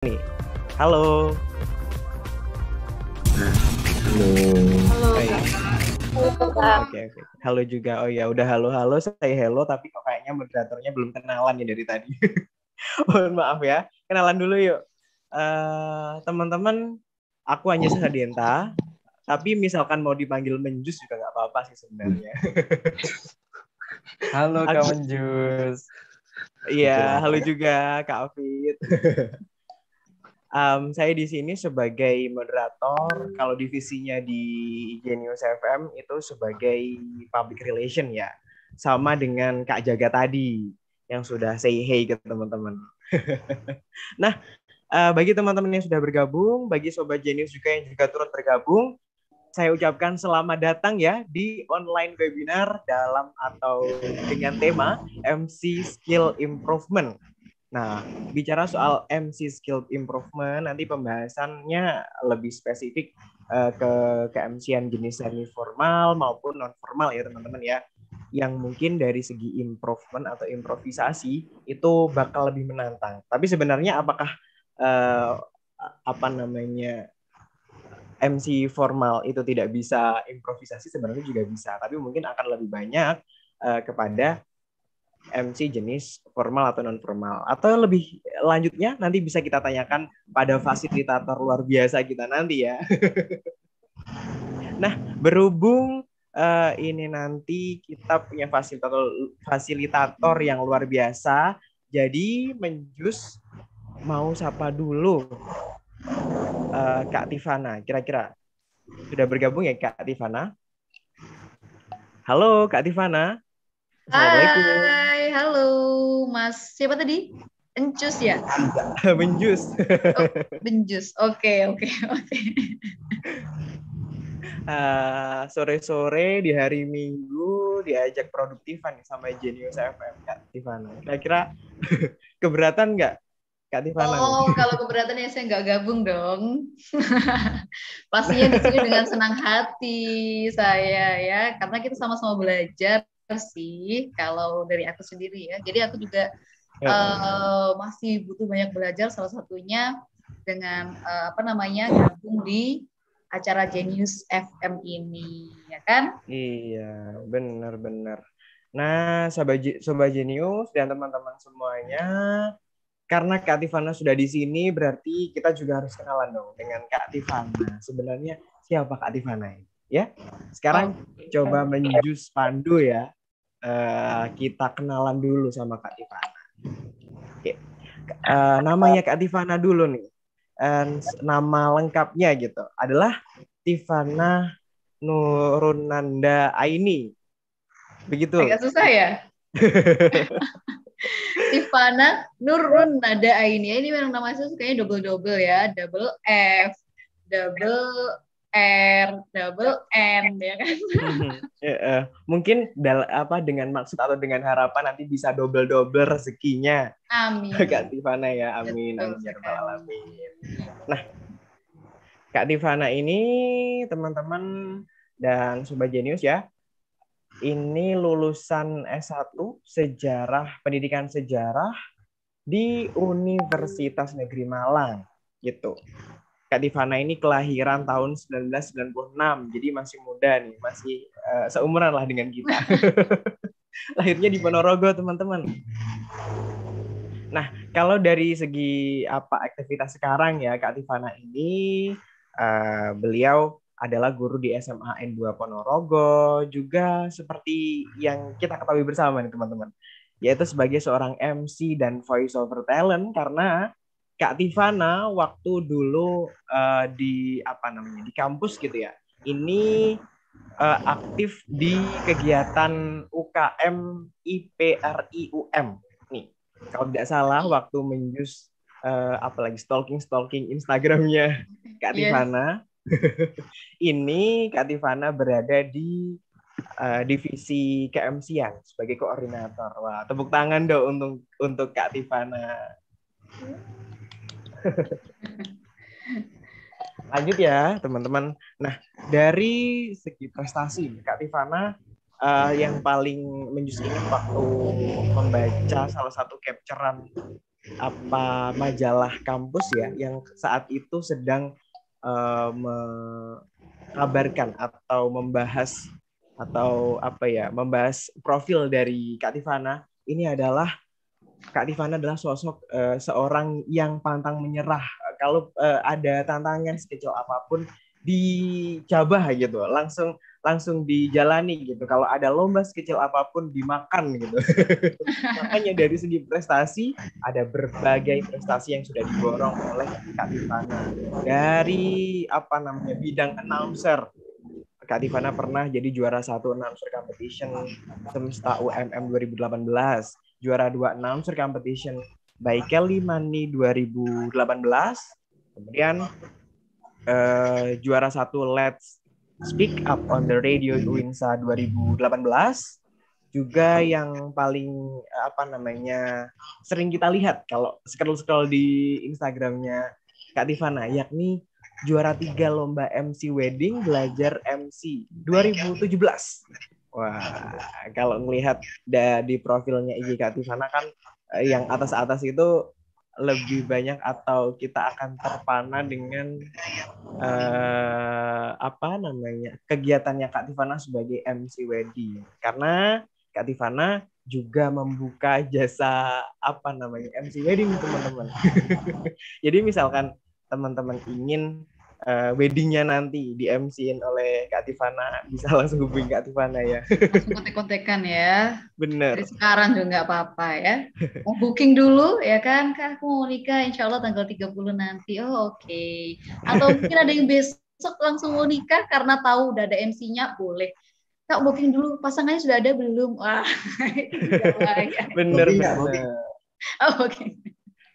nih. Halo. Halo. Halo. Oke, oke. Halo juga. Oh ya, udah halo-halo. Saya hello, tapi kok kayaknya moderatornya belum kenalan ya dari tadi. Mohon maaf ya. Kenalan dulu yuk. Eh, teman-teman, aku hanya Sadienta. Tapi misalkan mau dipanggil Menjus juga nggak apa-apa sih sebenarnya. Halo Kak Menjus. Iya, halo juga Kak Afid. Em, saya di sini sebagai moderator. Kalau divisinya di Genius FM itu sebagai public relation ya, sama dengan Kak Jaga tadi yang sudah say hey ke teman-teman. nah, eh, bagi teman-teman yang sudah bergabung, bagi sobat Genius juga yang juga turut bergabung, saya ucapkan selamat datang ya di online webinar dalam atau dengan tema MC Skill Improvement. Nah, bicara soal MC Skill Improvement, nanti pembahasannya lebih spesifik eh, ke ke-MC-an jenis semi formal maupun non formal ya teman-teman ya. Yang mungkin dari segi improvement atau improvisasi itu bakal lebih menantang. Tapi sebenarnya apakah eh, apa namanya MC formal itu tidak bisa improvisasi sebenarnya juga bisa, tapi mungkin akan lebih banyak eh, kepada MC jenis formal atau non formal atau lebih lanjutnya nanti bisa kita tanyakan pada fasilitator luar biasa kita nanti ya. nah, berhubung eh, ini nanti kita punya fasilitator fasilitator yang luar biasa, jadi menjus mau sapa dulu eh, Kak Tivana. Kira-kira sudah bergabung ya Kak Tivana? Halo Kak Tivana. Assalamualaikum. Hai, halo Mas. Siapa tadi? Encus ya? Menjus. Benjus. Oke, oke, oke. Eh, sore-sore di hari Minggu diajak produktifan sama Genius FM Kak Tivana. Kira-kira keberatan nggak Kak Tivana? Oh, kalau keberatan ya saya nggak gabung dong. Pastinya di sini dengan senang hati saya ya, karena kita sama-sama belajar sih. Kalau dari aku sendiri ya, jadi aku juga Ya. eh, masih butuh banyak belajar. Salah satunya dengan eh, apa namanya gabung di acara Genius FM ini, ya kan? Iya, benar-benar. Nah, Sobat, Sobat Genius dan teman-teman semuanya, karena Kak Tivana sudah di sini, berarti kita juga harus kenalan dong dengan Kak Tivana. Sebenarnya siapa Kak Tivana ini? Ya, sekarang coba menjus pandu ya. Eh, kita kenalan dulu sama Kak Tivana. Oke. Eh, namanya Kak Tivana dulu nih. Eh, nama lengkapnya gitu adalah Tivana Nurunanda Aini. Begitu. Agak susah ya. Tivana Nurun Nada Aini. Ini memang nama saya kayaknya double-double ya. Double F, double R, double N ya kan. Ya, eh, mungkin dal apa dengan maksud atau dengan harapan nanti bisa double-double rezekinya Amin. Kak Tivana ya. Amin. Betul Amin. ya rabbal sekali. alamin. Nah, Kak Tivana ini teman-teman dan Sobat Genius ya. Ini lulusan S1 Sejarah Pendidikan Sejarah di Universitas Negeri Malang gitu. Kak Tivana ini kelahiran tahun 1996, jadi masih muda nih, masih eh, seumuran lah dengan kita. Lahirnya di Ponorogo, teman-teman. Nah, kalau dari segi apa aktivitas sekarang ya, Kak Tivana ini eh, beliau adalah guru di SMA N2 Ponorogo, juga seperti yang kita ketahui bersama nih teman-teman, yaitu sebagai seorang MC dan voice over talent karena Kak Tivana waktu dulu eh, di apa namanya di kampus gitu ya, ini eh, aktif di kegiatan UKM IPRIUM nih. Kalau tidak salah waktu menjus eh, apalagi stalking stalking Instagramnya Kak Yes. Tivana. ini Kak Tivana berada di eh, divisi KMC-an sebagai koordinator. Wah, tepuk tangan dong untuk untuk Kak Tivana. Lanjut ya, teman-teman. Nah, dari segi prestasi, Kak Tivana eh, yang paling menjus ingat waktu membaca salah satu capturean apa majalah kampus ya yang saat itu sedang uh, mengkabarkan atau membahas atau apa ya membahas profil dari Kak Tifana ini adalah Kak Tifana adalah sosok uh, seorang yang pantang menyerah. Kalau uh, ada tantangan sekecil apa pun dijabah gitu. Langsung langsung dijalani gitu. Kalau ada lomba sekecil apa pun dimakan gitu. Makanya dari segi prestasi ada berbagai prestasi yang sudah diborong oleh Kak Tifana dari apa namanya bidang announcer. Kak Tivana pernah jadi juara satu announcer competition semesta UMM 2018, juara dua announcer competition. By Kelly Money 2018, kemudian uh, juara satu Let's Speak Up on the Radio Winsa 2018, juga yang paling apa namanya sering kita lihat kalau scroll scroll di Instagramnya Kak Tivana, yakni juara tiga lomba MC wedding belajar MC 2017. Wah, kalau melihat di profilnya IG Kak Tifana kan eh, yang atas-atas itu lebih banyak atau kita akan terpana dengan uh, apa namanya kegiatannya Kak Tifana sebagai MC wedding karena Kak Tifana juga membuka jasa apa namanya MC wedding teman-teman. Jadi misalkan teman-teman ingin uh, weddingnya nanti di MC-in oleh Kak Tivana, bisa langsung hubungi Kak Tivana ya. Langsung kontek-kontekan ya. Bener. Dari sekarang juga nggak apa-apa ya. Mau booking dulu ya kan, Kak aku mau nikah insya Allah tanggal 30 nanti. Oh oke. Okay. Atau mungkin ada yang besok langsung mau nikah karena tahu udah ada MC-nya, boleh. Kak booking dulu, pasangannya sudah ada belum? Wah, bener, bener. Oh, oke. Okay.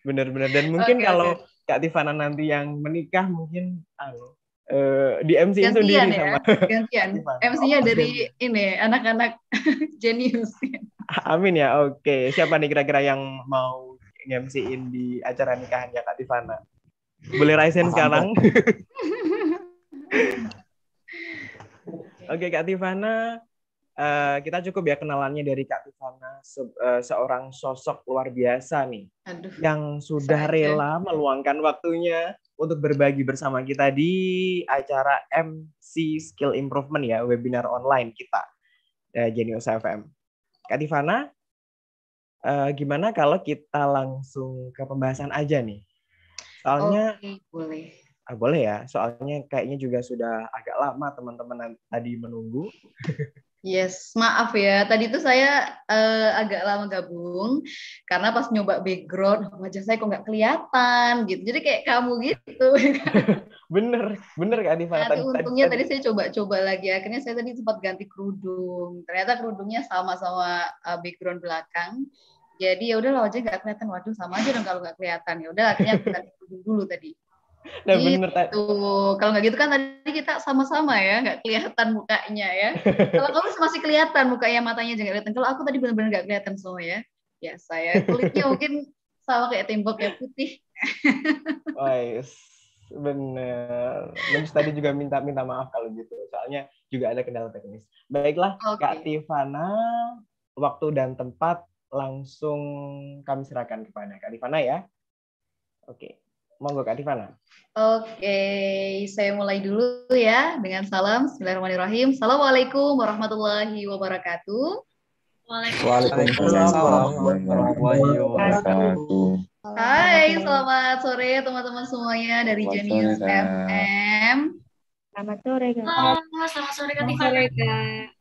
Bener-bener. Dan mungkin okay, kalau okay Kak Tivana nanti yang menikah mungkin anu uh, di MC Gantian sendiri ya? sama gantian. MC-nya oh, dari ini anak-anak jenius. Amin ya oke. Siapa nih kira-kira yang mau MC-in di acara nikahannya Kak Tivana boleh raisen sekarang? Oke Kak Tivana uh, kita cukup ya kenalannya dari Kak Tifana se uh, seorang sosok luar biasa nih Aduh, yang sudah rela meluangkan waktunya untuk berbagi bersama kita di acara MC Skill Improvement ya webinar online kita uh, Genius FM. Kak Tifana, uh, gimana kalau kita langsung ke pembahasan aja nih? Soalnya okay, boleh. Ah, boleh ya, soalnya kayaknya juga sudah agak lama teman-teman tadi menunggu. Yes, maaf ya. Tadi itu saya uh, agak lama gabung karena pas nyoba background wajah saya kok nggak kelihatan gitu. Jadi kayak kamu gitu. bener, bener Kak Diva. Tadi, untungnya tadi, tadi saya coba-coba lagi. Akhirnya saya tadi sempat ganti kerudung. Ternyata kerudungnya sama-sama uh, background belakang. Jadi ya udah wajah nggak kelihatan. Waduh sama aja dong kalau nggak kelihatan. Ya udah akhirnya aku ganti kerudung dulu tadi. Nah, gitu. bener Kalau nggak gitu kan tadi kita sama-sama ya, nggak kelihatan mukanya ya. Kalau kamu masih kelihatan mukanya, matanya jangan kelihatan. Kalau aku tadi benar-benar nggak kelihatan semua ya. Ya saya kulitnya mungkin sama kayak tembok ya putih. Wais, bener. Terus tadi juga minta minta maaf kalau gitu, soalnya juga ada kendala teknis. Baiklah, okay. Kak Tivana, waktu dan tempat langsung kami serahkan kepada Kak Tivana ya. Oke. Okay. Monggo Kak Tivana. Oke, saya mulai dulu ya dengan salam. Bismillahirrahmanirrahim. Assalamualaikum warahmatullahi wabarakatuh. Waalaikumsalam warahmatullahi wabarakatuh. Hai, selamat sore teman-teman semuanya dari Genius FM. Selamat sore Kak. Oh, selamat sore Kak Tivana.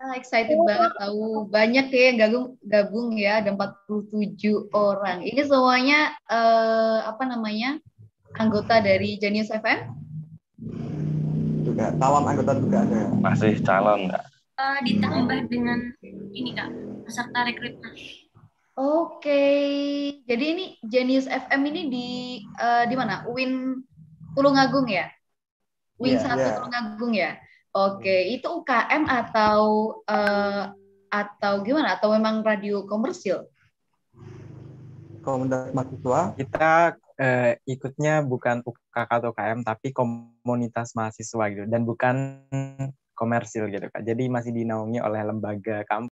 Ah, excited banget tahu. Banyak ya yang gabung gabung ya, ada 47 orang. Ini semuanya uh, apa namanya? Anggota dari Genius FM? Juga calon anggota juga ada. Masih calon nggak? Uh, ditambah dengan ini kak peserta rekrutmen. Oke, okay. jadi ini Genius FM ini di uh, di mana? Win Tulungagung ya? Win yeah, satu yeah. Tulungagung ya? Oke, okay. itu UKM atau uh, atau gimana? Atau memang radio komersil? Komunitas mahasiswa. Kita eh, ikutnya bukan UKK atau KM tapi komunitas mahasiswa gitu dan bukan komersil gitu kak. Jadi masih dinaungi oleh lembaga kampus.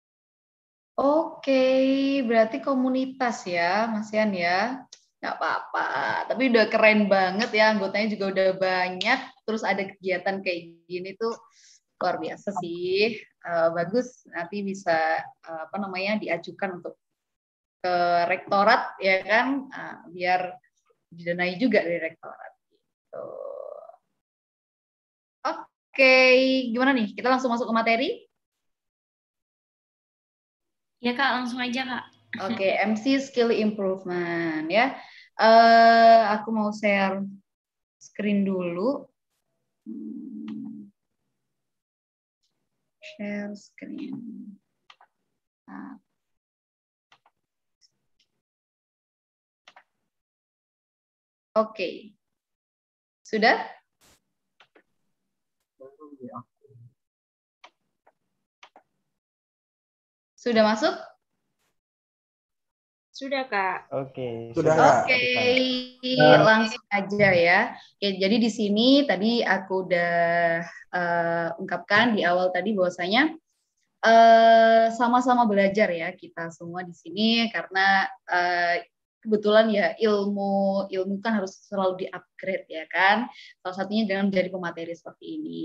Oke, berarti komunitas ya, Mas Yan ya. Nggak apa-apa. Tapi udah keren banget ya, anggotanya juga udah banyak. Terus ada kegiatan kayak gini tuh luar biasa sih. Uh, bagus, nanti bisa uh, apa namanya diajukan untuk ke rektorat ya kan, uh, biar didanai juga dari rektorat. Gitu. Oke, gimana nih? Kita langsung masuk ke materi? Ya kak, langsung aja kak. Oke, okay, MC skill improvement ya. Uh, aku mau share screen dulu. Share screen. Nah. Oke. Okay. Sudah? Sudah masuk? Sudah, Kak. Oke. Sudah. Oke, langsung aja ya. Oke, jadi di sini tadi aku udah uh, ungkapkan di awal tadi bahwasanya sama eh, sama-sama belajar ya kita semua di sini karena uh, kebetulan ya ilmu ilmu kan harus selalu di-upgrade ya kan. Salah satunya dengan menjadi pemateri seperti ini.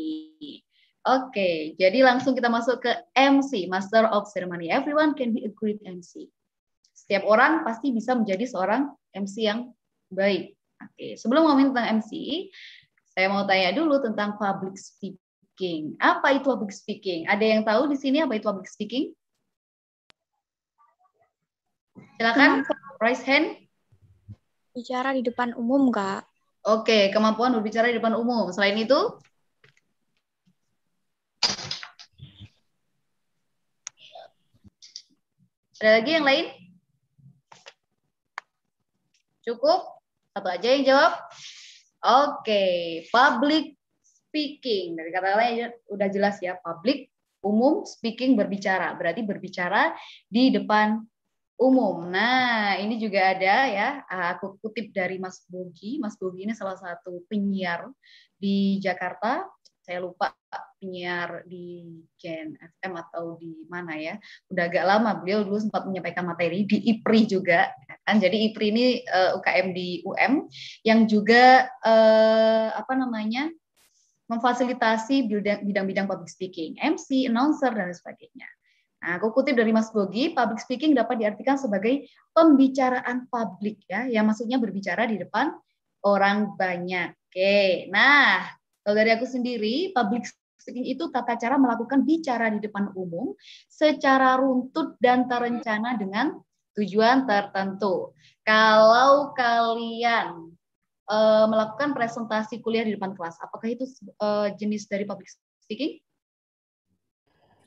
Oke, jadi langsung kita masuk ke MC, Master of Ceremony. Everyone can be a great MC. Setiap orang pasti bisa menjadi seorang MC yang baik. Oke, sebelum ngomongin tentang MC, saya mau tanya dulu tentang public speaking. Apa itu public speaking? Ada yang tahu di sini apa itu public speaking? Silakan, raise hand. Bicara di depan umum, Kak. Oke, kemampuan berbicara di depan umum. Selain itu? Ada lagi yang lain? Cukup? Satu aja yang jawab? Oke, public speaking. Dari kata lain udah jelas ya, public, umum, speaking, berbicara. Berarti berbicara di depan umum. Nah, ini juga ada ya, aku kutip dari Mas Bogi. Mas Bogi ini salah satu penyiar di Jakarta saya lupa penyiar di Gen FM atau di mana ya. Udah agak lama beliau dulu sempat menyampaikan materi di IPRI juga kan. Jadi IPRI ini uh, eh, UKM di UM yang juga uh, apa namanya? memfasilitasi bidang-bidang public speaking, MC, announcer dan sebagainya. Nah, aku kutip dari Mas Bogi, public speaking dapat diartikan sebagai pembicaraan publik ya, yang maksudnya berbicara di depan orang banyak. Oke, nah kalau dari aku sendiri, public speaking itu tata cara melakukan bicara di depan umum secara runtut dan terencana dengan tujuan tertentu. Kalau kalian uh, melakukan presentasi kuliah di depan kelas, apakah itu uh, jenis dari public speaking?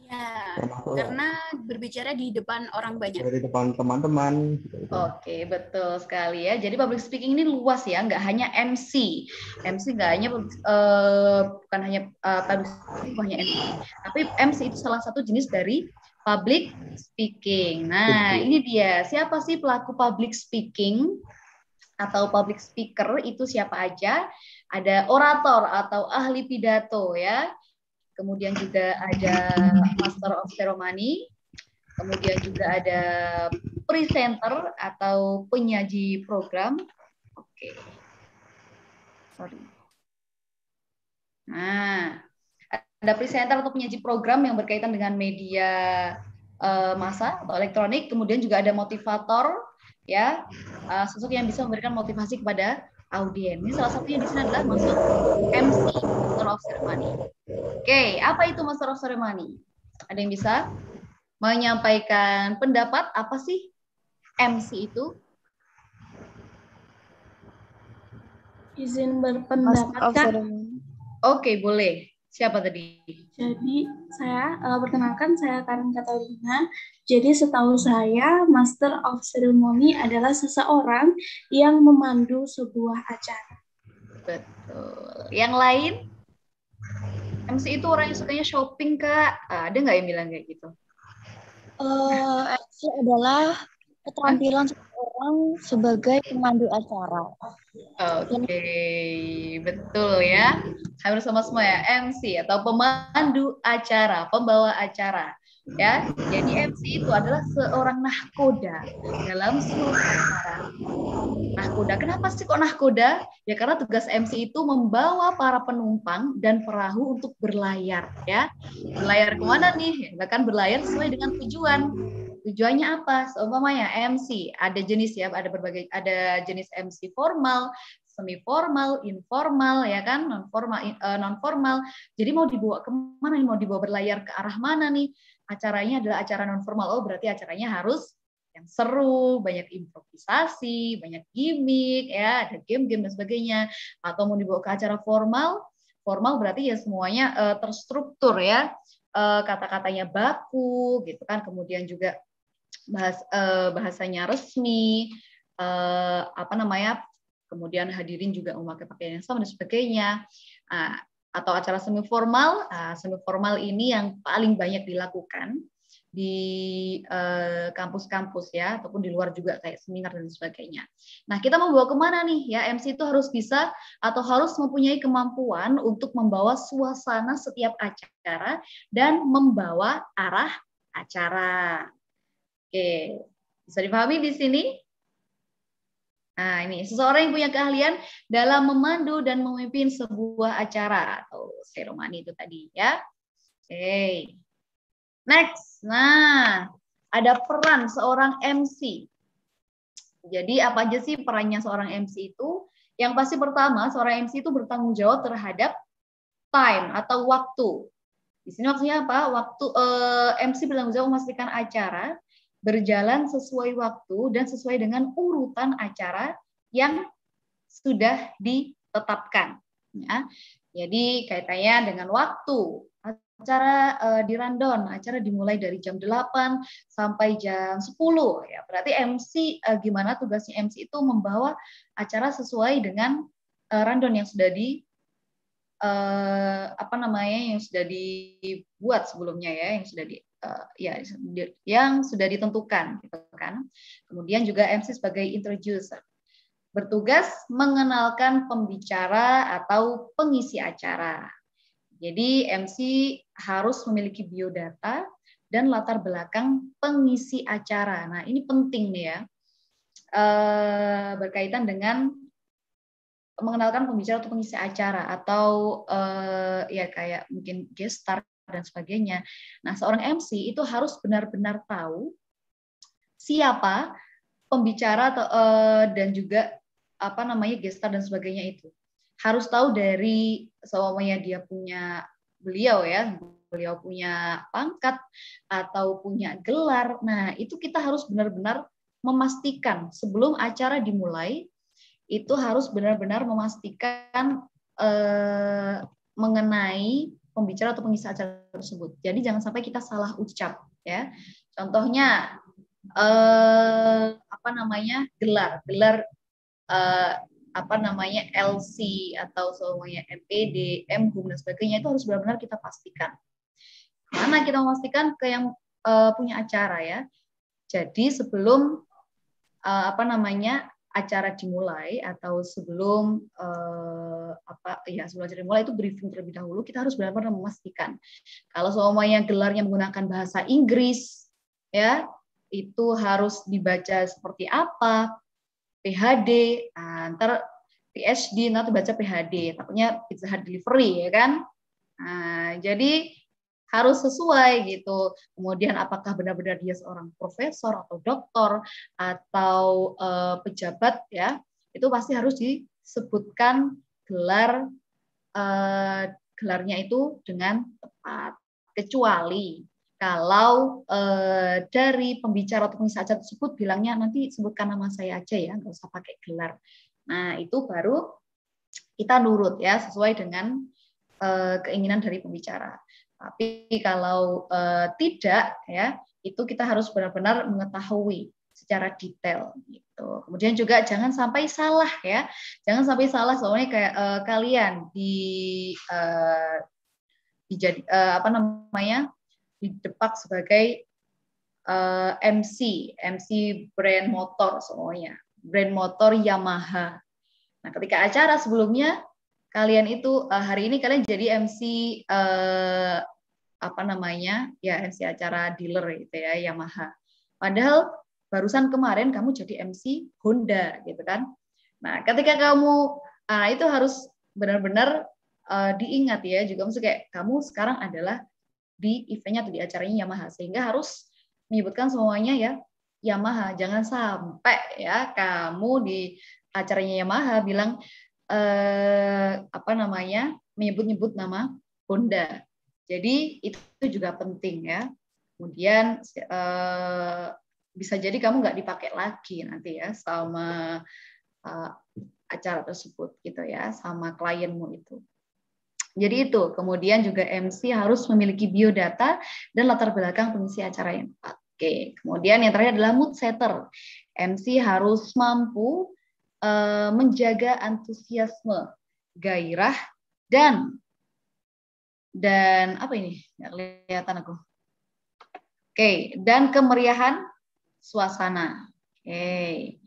Ya, karena berbicara di depan orang banyak. Di depan teman-teman. Oke, betul sekali ya. Jadi public speaking ini luas ya, nggak hanya MC. MC nggak hanya uh, bukan hanya uh, public speaking, hanya MC. Tapi MC itu salah satu jenis dari public speaking. Nah, ini dia. Siapa sih pelaku public speaking? atau public speaker itu siapa aja? Ada orator atau ahli pidato ya kemudian juga ada Master of Ceremony, kemudian juga ada presenter atau penyaji program. Oke. Sorry. Nah, ada presenter atau penyaji program yang berkaitan dengan media uh, massa atau elektronik, kemudian juga ada motivator ya, uh, sosok yang bisa memberikan motivasi kepada audiens. Ini salah satunya di sini adalah masuk MC, Master of Ceremony. Oke, apa itu Master of Ceremony? Ada yang bisa menyampaikan pendapat apa sih MC itu? Izin berpendapat. Oke, boleh. Siapa tadi? Jadi saya uh, perkenalkan saya Karen Katalina. Jadi setahu saya Master of Ceremony adalah seseorang yang memandu sebuah acara. Betul. Yang lain? MC itu orang yang sukanya shopping kak. Ah, ada nggak yang bilang kayak gitu? Uh, eh, MC adalah keterampilan seseorang sebagai pemandu acara. Oke, okay. betul ya. Hampir sama semua ya, MC atau pemandu acara, pembawa acara. ya. Jadi MC itu adalah seorang nahkoda dalam suatu acara. Nahkoda, kenapa sih kok nahkoda? Ya karena tugas MC itu membawa para penumpang dan perahu untuk berlayar, ya. Berlayar ke mana nih? Bahkan berlayar sesuai dengan tujuan. Tujuannya apa? Seumpamanya MC, ada jenis ya, ada berbagai ada jenis MC formal, semi formal, informal ya kan, non formal eh, non formal. Jadi mau dibawa ke mana nih? Mau dibawa berlayar ke arah mana nih? Acaranya adalah acara non formal. Oh, berarti acaranya harus yang seru, banyak improvisasi, banyak gimmick ya, ada game-game dan sebagainya. Atau mau dibawa ke acara formal, formal berarti ya semuanya uh, terstruktur ya. Uh, kata-katanya baku gitu kan. Kemudian juga bahas uh, bahasanya resmi, uh, apa namanya, kemudian hadirin juga memakai pakaian yang sama dan sebagainya. Uh, atau acara semi formal, uh, semi formal ini yang paling banyak dilakukan di kampus-kampus uh, ya ataupun di luar juga kayak seminar dan sebagainya. Nah kita mau bawa ke mana nih ya MC itu harus bisa atau harus mempunyai kemampuan untuk membawa suasana setiap acara dan membawa arah acara. Oke, bisa dipahami di sini? Nah, ini seseorang yang punya keahlian dalam memandu dan memimpin sebuah acara atau seremoni itu tadi ya. Oke. Next. Nah, ada peran seorang MC. Jadi apa aja sih perannya seorang MC itu? Yang pasti pertama, seorang MC itu bertanggung jawab terhadap time atau waktu. Di sini maksudnya apa? Waktu eh, MC bertanggung jawab memastikan acara berjalan sesuai waktu dan sesuai dengan urutan acara yang sudah ditetapkan. Ya. Jadi kaitannya dengan waktu. Acara uh, di rundown, acara dimulai dari jam 8 sampai jam 10 ya. Berarti MC uh, eh, gimana tugasnya MC itu membawa acara sesuai dengan uh, rundown yang sudah di uh, apa namanya yang sudah dibuat sebelumnya ya, yang sudah di uh, ya yang sudah ditentukan gitu kan. Kemudian juga MC sebagai introducer bertugas mengenalkan pembicara atau pengisi acara. Jadi MC harus memiliki biodata dan latar belakang pengisi acara. Nah ini penting nih ya uh, berkaitan dengan mengenalkan pembicara atau pengisi acara atau uh, ya kayak mungkin guest star dan sebagainya. Nah, seorang MC itu harus benar-benar tahu siapa pembicara atau uh, dan juga apa namanya gestar dan sebagainya itu. Harus tahu dari semuanya dia punya beliau ya, beliau punya pangkat atau punya gelar. Nah, itu kita harus benar-benar memastikan sebelum acara dimulai itu harus benar-benar memastikan eh, mengenai pembicara atau pengisi acara tersebut. Jadi jangan sampai kita salah ucap ya. Contohnya eh, apa namanya gelar, gelar eh, apa namanya LC atau semuanya MPD, MHUM dan sebagainya itu harus benar-benar kita pastikan. Karena kita memastikan ke yang eh, punya acara ya. Jadi sebelum eh, apa namanya acara dimulai atau sebelum uh, apa ya sebelum acara dimulai itu briefing terlebih dahulu kita harus benar-benar memastikan kalau semuanya gelarnya menggunakan bahasa Inggris ya itu harus dibaca seperti apa PHD antar PhD nanti baca PHD takutnya pizza delivery ya kan? Nah, jadi harus sesuai gitu. Kemudian apakah benar-benar dia seorang profesor atau doktor atau uh, pejabat ya, itu pasti harus disebutkan gelar uh, gelarnya itu dengan tepat. Kecuali kalau uh, dari pembicara atau pengisi tersebut bilangnya nanti sebutkan nama saya aja ya, nggak usah pakai gelar. Nah itu baru kita nurut ya sesuai dengan uh, keinginan dari pembicara. Tapi kalau uh, tidak ya, itu kita harus benar-benar mengetahui secara detail gitu. Kemudian juga jangan sampai salah ya. Jangan sampai salah soalnya kayak uh, kalian di uh, dijadi uh, apa namanya? didepak sebagai uh, MC, MC brand motor semuanya. Brand motor Yamaha. Nah, ketika acara sebelumnya kalian itu uh, hari ini kalian jadi MC uh, apa namanya ya MC acara dealer gitu ya Yamaha. Padahal barusan kemarin kamu jadi MC Honda gitu kan. Nah ketika kamu nah itu harus benar-benar uh, diingat ya juga maksudnya kayak kamu sekarang adalah di eventnya atau di acaranya Yamaha sehingga harus menyebutkan semuanya ya Yamaha jangan sampai ya kamu di acaranya Yamaha bilang eh, apa namanya menyebut-nyebut nama Honda. Jadi itu juga penting ya. Kemudian eh, bisa jadi kamu nggak dipakai lagi nanti ya sama eh, acara tersebut gitu ya sama klienmu itu. Jadi itu, kemudian juga MC harus memiliki biodata dan latar belakang pengisi acara yang tepat. Oke, kemudian yang terakhir adalah mood setter. MC harus mampu uh, menjaga antusiasme, gairah, dan dan apa ini? Nggak kelihatan aku. Oke, dan kemeriahan suasana. Oke.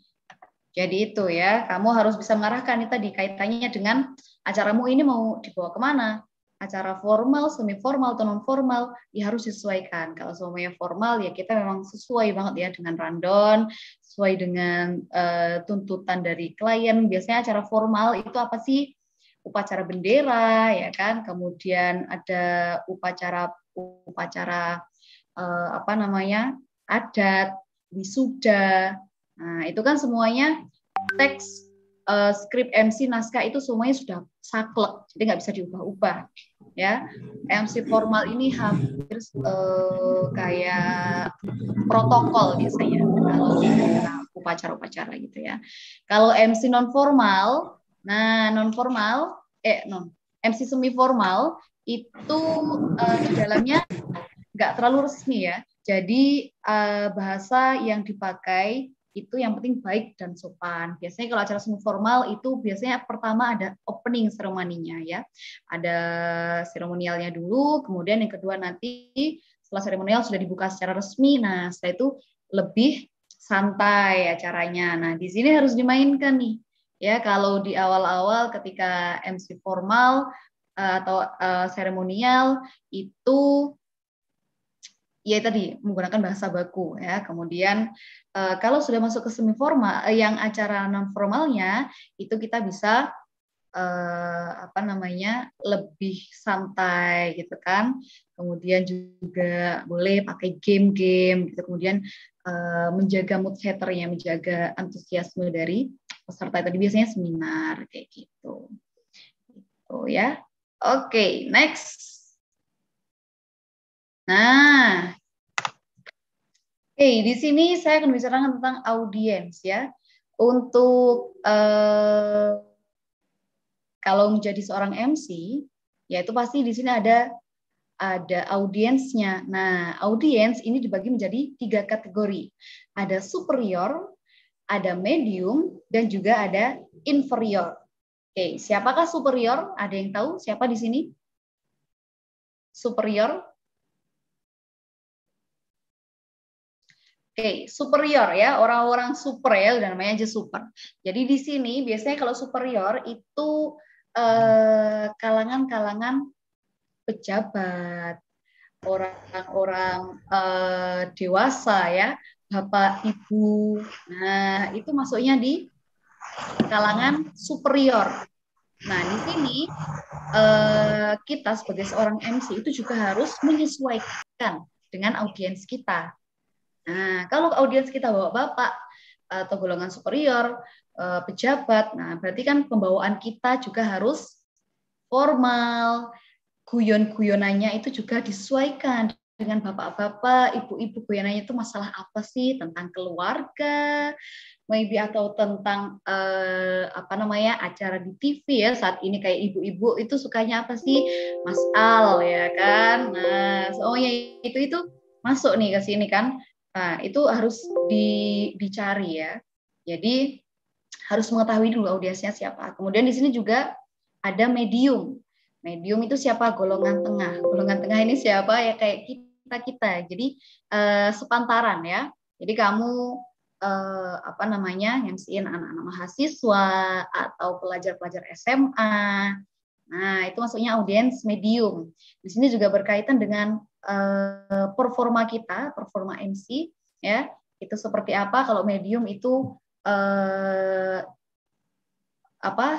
Jadi itu ya, kamu harus bisa mengarahkan ini tadi kaitannya dengan acaramu ini mau dibawa ke mana. Acara formal, semi formal, atau non formal, ya harus disesuaikan. Kalau semuanya formal, ya kita memang sesuai banget ya dengan rundown, sesuai dengan uh, tuntutan dari klien. Biasanya acara formal itu apa sih? Upacara bendera, ya kan? Kemudian ada upacara upacara uh, apa namanya? adat, wisuda, Nah, itu kan semuanya teks uh, skrip MC naskah itu semuanya sudah saklek, jadi nggak bisa diubah-ubah. Ya, MC formal ini hampir uh, kayak protokol biasanya kalau upacara-upacara gitu ya. Kalau MC non formal, nah non formal, eh non MC semi formal itu uh, di dalamnya nggak terlalu resmi ya. Jadi uh, bahasa yang dipakai itu yang penting baik dan sopan. Biasanya kalau acara semi formal itu biasanya pertama ada opening seremoninya ya. Ada seremonialnya dulu, kemudian yang kedua nanti setelah seremonial sudah dibuka secara resmi. Nah, setelah itu lebih santai acaranya. Nah, di sini harus dimainkan nih. Ya, kalau di awal-awal ketika MC formal eh, atau uh, seremonial itu ya tadi menggunakan bahasa baku ya. Kemudian uh, kalau sudah masuk ke semi formal uh, yang acara non formalnya itu kita bisa uh, apa namanya lebih santai gitu kan. Kemudian juga boleh pakai game-game gitu. Kemudian menjaga mood setternya, menjaga antusiasme dari peserta tadi biasanya seminar kayak gitu. Gitu ya. Oke, okay, next. Nah, oke okay, di sini saya akan bicara tentang audiens ya. Untuk eh, kalau menjadi seorang MC, ya itu pasti di sini ada ada audiensnya. Nah, audiens ini dibagi menjadi tiga kategori. Ada superior, ada medium, dan juga ada inferior. Oke, siapakah superior? Ada yang tahu siapa di sini? Superior? Okay, superior ya, orang-orang super ya, udah namanya aja super. Jadi di sini biasanya kalau superior itu eh, kalangan-kalangan pejabat, orang-orang eh, dewasa ya, bapak ibu. Nah itu masuknya di kalangan superior. Nah di sini eh, kita sebagai seorang MC itu juga harus menyesuaikan dengan audiens kita Nah, kalau audiens kita bawa bapak atau golongan superior, eh, pejabat, nah berarti kan pembawaan kita juga harus formal, guyon-guyonannya itu juga disesuaikan dengan bapak-bapak, ibu-ibu guyonannya itu masalah apa sih? Tentang keluarga, maybe atau tentang uh, apa namanya acara di TV ya saat ini kayak ibu-ibu itu sukanya apa sih? Mas Al ya kan, nah semuanya itu itu masuk nih ke sini kan Nah, itu harus di, dicari ya. Jadi harus mengetahui dulu audiensnya siapa. Kemudian di sini juga ada medium. Medium itu siapa? Golongan tengah. Golongan tengah ini siapa? Ya kayak kita kita. Jadi eh, sepantaran ya. Jadi kamu eh, apa namanya? MC anak-anak mahasiswa atau pelajar-pelajar SMA. Nah, itu maksudnya audiens medium. Di sini juga berkaitan dengan uh, performa kita, performa MC, ya. Itu seperti apa? Kalau medium itu uh, apa?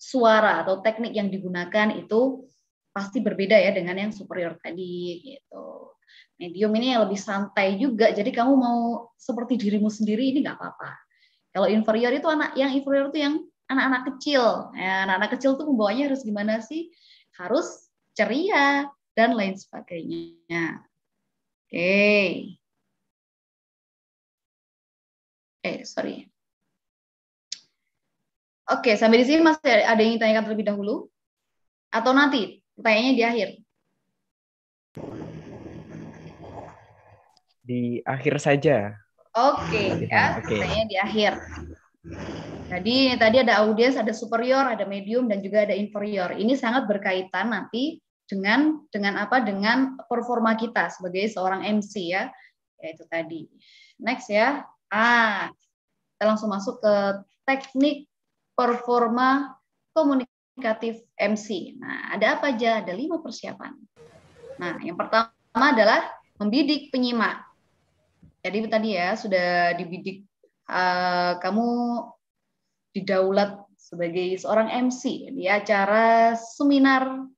Suara atau teknik yang digunakan itu pasti berbeda ya dengan yang superior tadi, gitu. Medium ini yang lebih santai juga, jadi kamu mau seperti dirimu sendiri ini nggak apa-apa. Kalau inferior itu anak yang inferior itu yang anak-anak kecil. Ya, anak-anak kecil tuh membawanya harus gimana sih? Harus ceria dan lain sebagainya. Oke. Okay. Eh, sorry. Oke, sampai di sini masih ada yang ingin tanyakan terlebih dahulu? Atau nanti pertanyaannya di akhir? Di akhir saja. Oke, okay, ya. Okay. Pertanyaannya di akhir. Jadi tadi ada audiens, ada superior, ada medium dan juga ada inferior. Ini sangat berkaitan nanti dengan dengan apa? Dengan performa kita sebagai seorang MC ya. Yaitu tadi. Next ya. Ah, kita langsung masuk ke teknik performa komunikatif MC. Nah, ada apa aja? Ada lima persiapan. Nah, yang pertama adalah membidik penyimak. Jadi tadi ya sudah dibidik uh, kamu didaulat sebagai seorang MC di acara seminar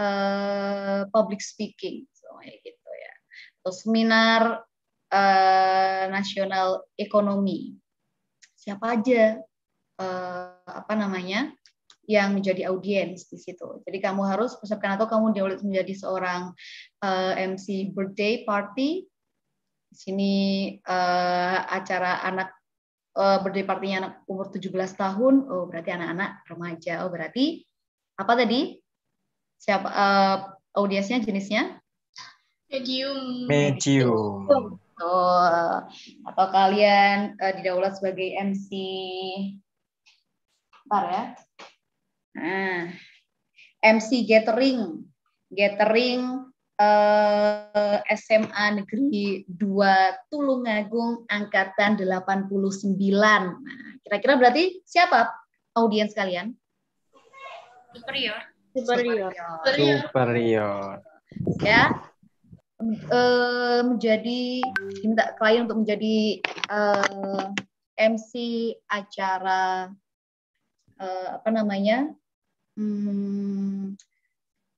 uh, public speaking, so, gitu ya, atau seminar uh, nasional ekonomi. Siapa aja uh, apa namanya yang menjadi audiens di situ. Jadi kamu harus persiapkan atau kamu didaulat menjadi seorang uh, MC birthday party. Di sini uh, acara anak uh, birthday party anak umur 17 tahun, oh berarti anak-anak remaja. Oh berarti apa tadi? Siapa uh, audiensnya jenisnya? Medium. Medium. Oh, atau kalian uh, didaulat sebagai MC Bentar ya. Nah, MC gathering. Gathering eh, SMA Negeri 2 Tulungagung angkatan 89. Nah, kira-kira berarti siapa audiens kalian? Superior. Superior. Superior. Superior. Ya. Eh, menjadi diminta klien untuk menjadi eh, MC acara eh, apa namanya? Hmm,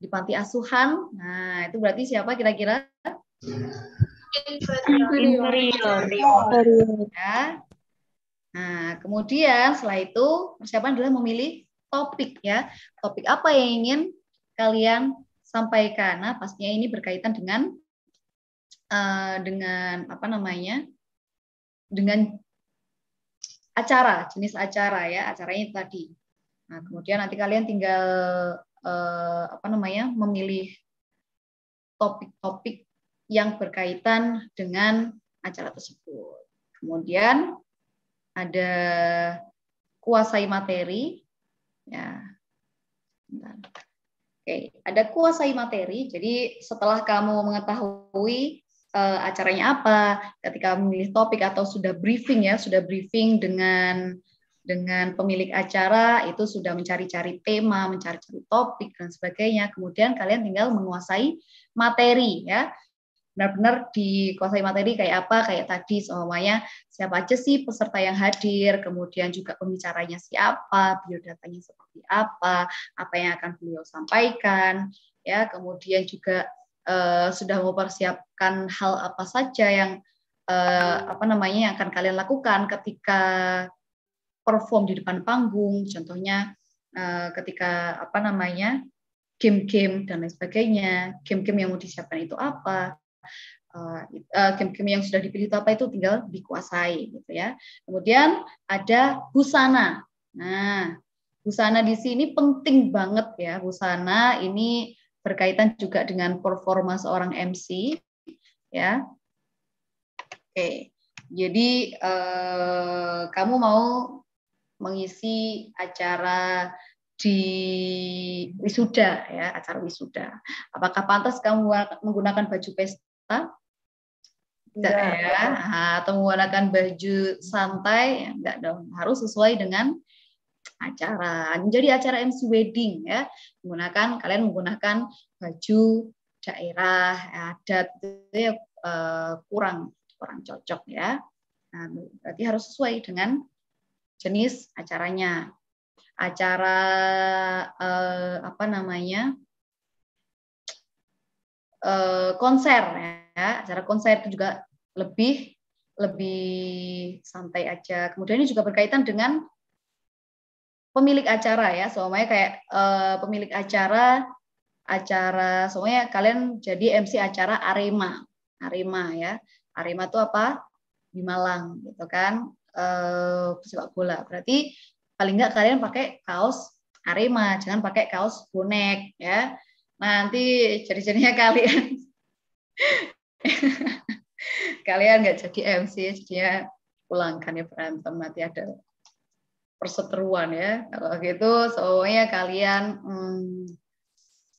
di panti asuhan. Nah, itu berarti siapa kira-kira? Inferior. Ya. Nah, kemudian setelah itu persiapan adalah memilih topik ya. Topik apa yang ingin kalian sampaikan? Nah, pastinya ini berkaitan dengan uh, dengan apa namanya? Dengan acara, jenis acara ya, acaranya tadi. Nah, kemudian nanti kalian tinggal eh, apa namanya memilih topik-topik yang berkaitan dengan acara tersebut. Kemudian ada kuasai materi, ya. Oke, ada kuasai materi. Jadi setelah kamu mengetahui uh, acaranya apa, ketika memilih topik atau sudah briefing ya, sudah briefing dengan dengan pemilik acara itu sudah mencari-cari tema, mencari-cari topik dan sebagainya. Kemudian kalian tinggal menguasai materi ya. Benar-benar dikuasai materi kayak apa? Kayak tadi semuanya siapa aja sih peserta yang hadir, kemudian juga pembicaranya siapa, biodatanya seperti apa, apa yang akan beliau sampaikan, ya. Kemudian juga uh, sudah mempersiapkan hal apa saja yang uh, apa namanya yang akan kalian lakukan ketika perform di depan panggung, contohnya uh, ketika apa namanya game-game dan lain sebagainya, game-game yang mau disiapkan itu apa, game-game uh, yang sudah dipilih itu apa itu tinggal dikuasai gitu ya. Kemudian ada busana. Nah, busana di sini penting banget ya. Busana ini berkaitan juga dengan performa seorang MC ya. Oke. Jadi eh, kamu mau mengisi acara di wisuda ya acara wisuda apakah pantas kamu menggunakan baju pesta tidak ya nah, atau menggunakan baju santai ya, enggak dong harus sesuai dengan acara. Menjadi acara MC wedding ya, menggunakan kalian menggunakan baju daerah adat itu ya uh, kurang kurang cocok ya. Nah, berarti harus sesuai dengan jenis acaranya. Acara uh, apa namanya? Uh, konser ya. Acara konser itu juga lebih lebih santai aja. Kemudian ini juga berkaitan dengan pemilik acara ya, soalnya kayak uh, pemilik acara acara semuanya kalian jadi MC acara Arema. Arema ya. Arema itu apa? Di Malang gitu kan. Eh sepak bola. Berarti paling enggak kalian pakai kaos Arema, jangan pakai kaos bonek ya. Nanti jadi-jadinya kalian kalian nggak jadi MC jadinya pulangkan ya berantem nanti ada perseteruan ya kalau gitu soalnya kalian hmm,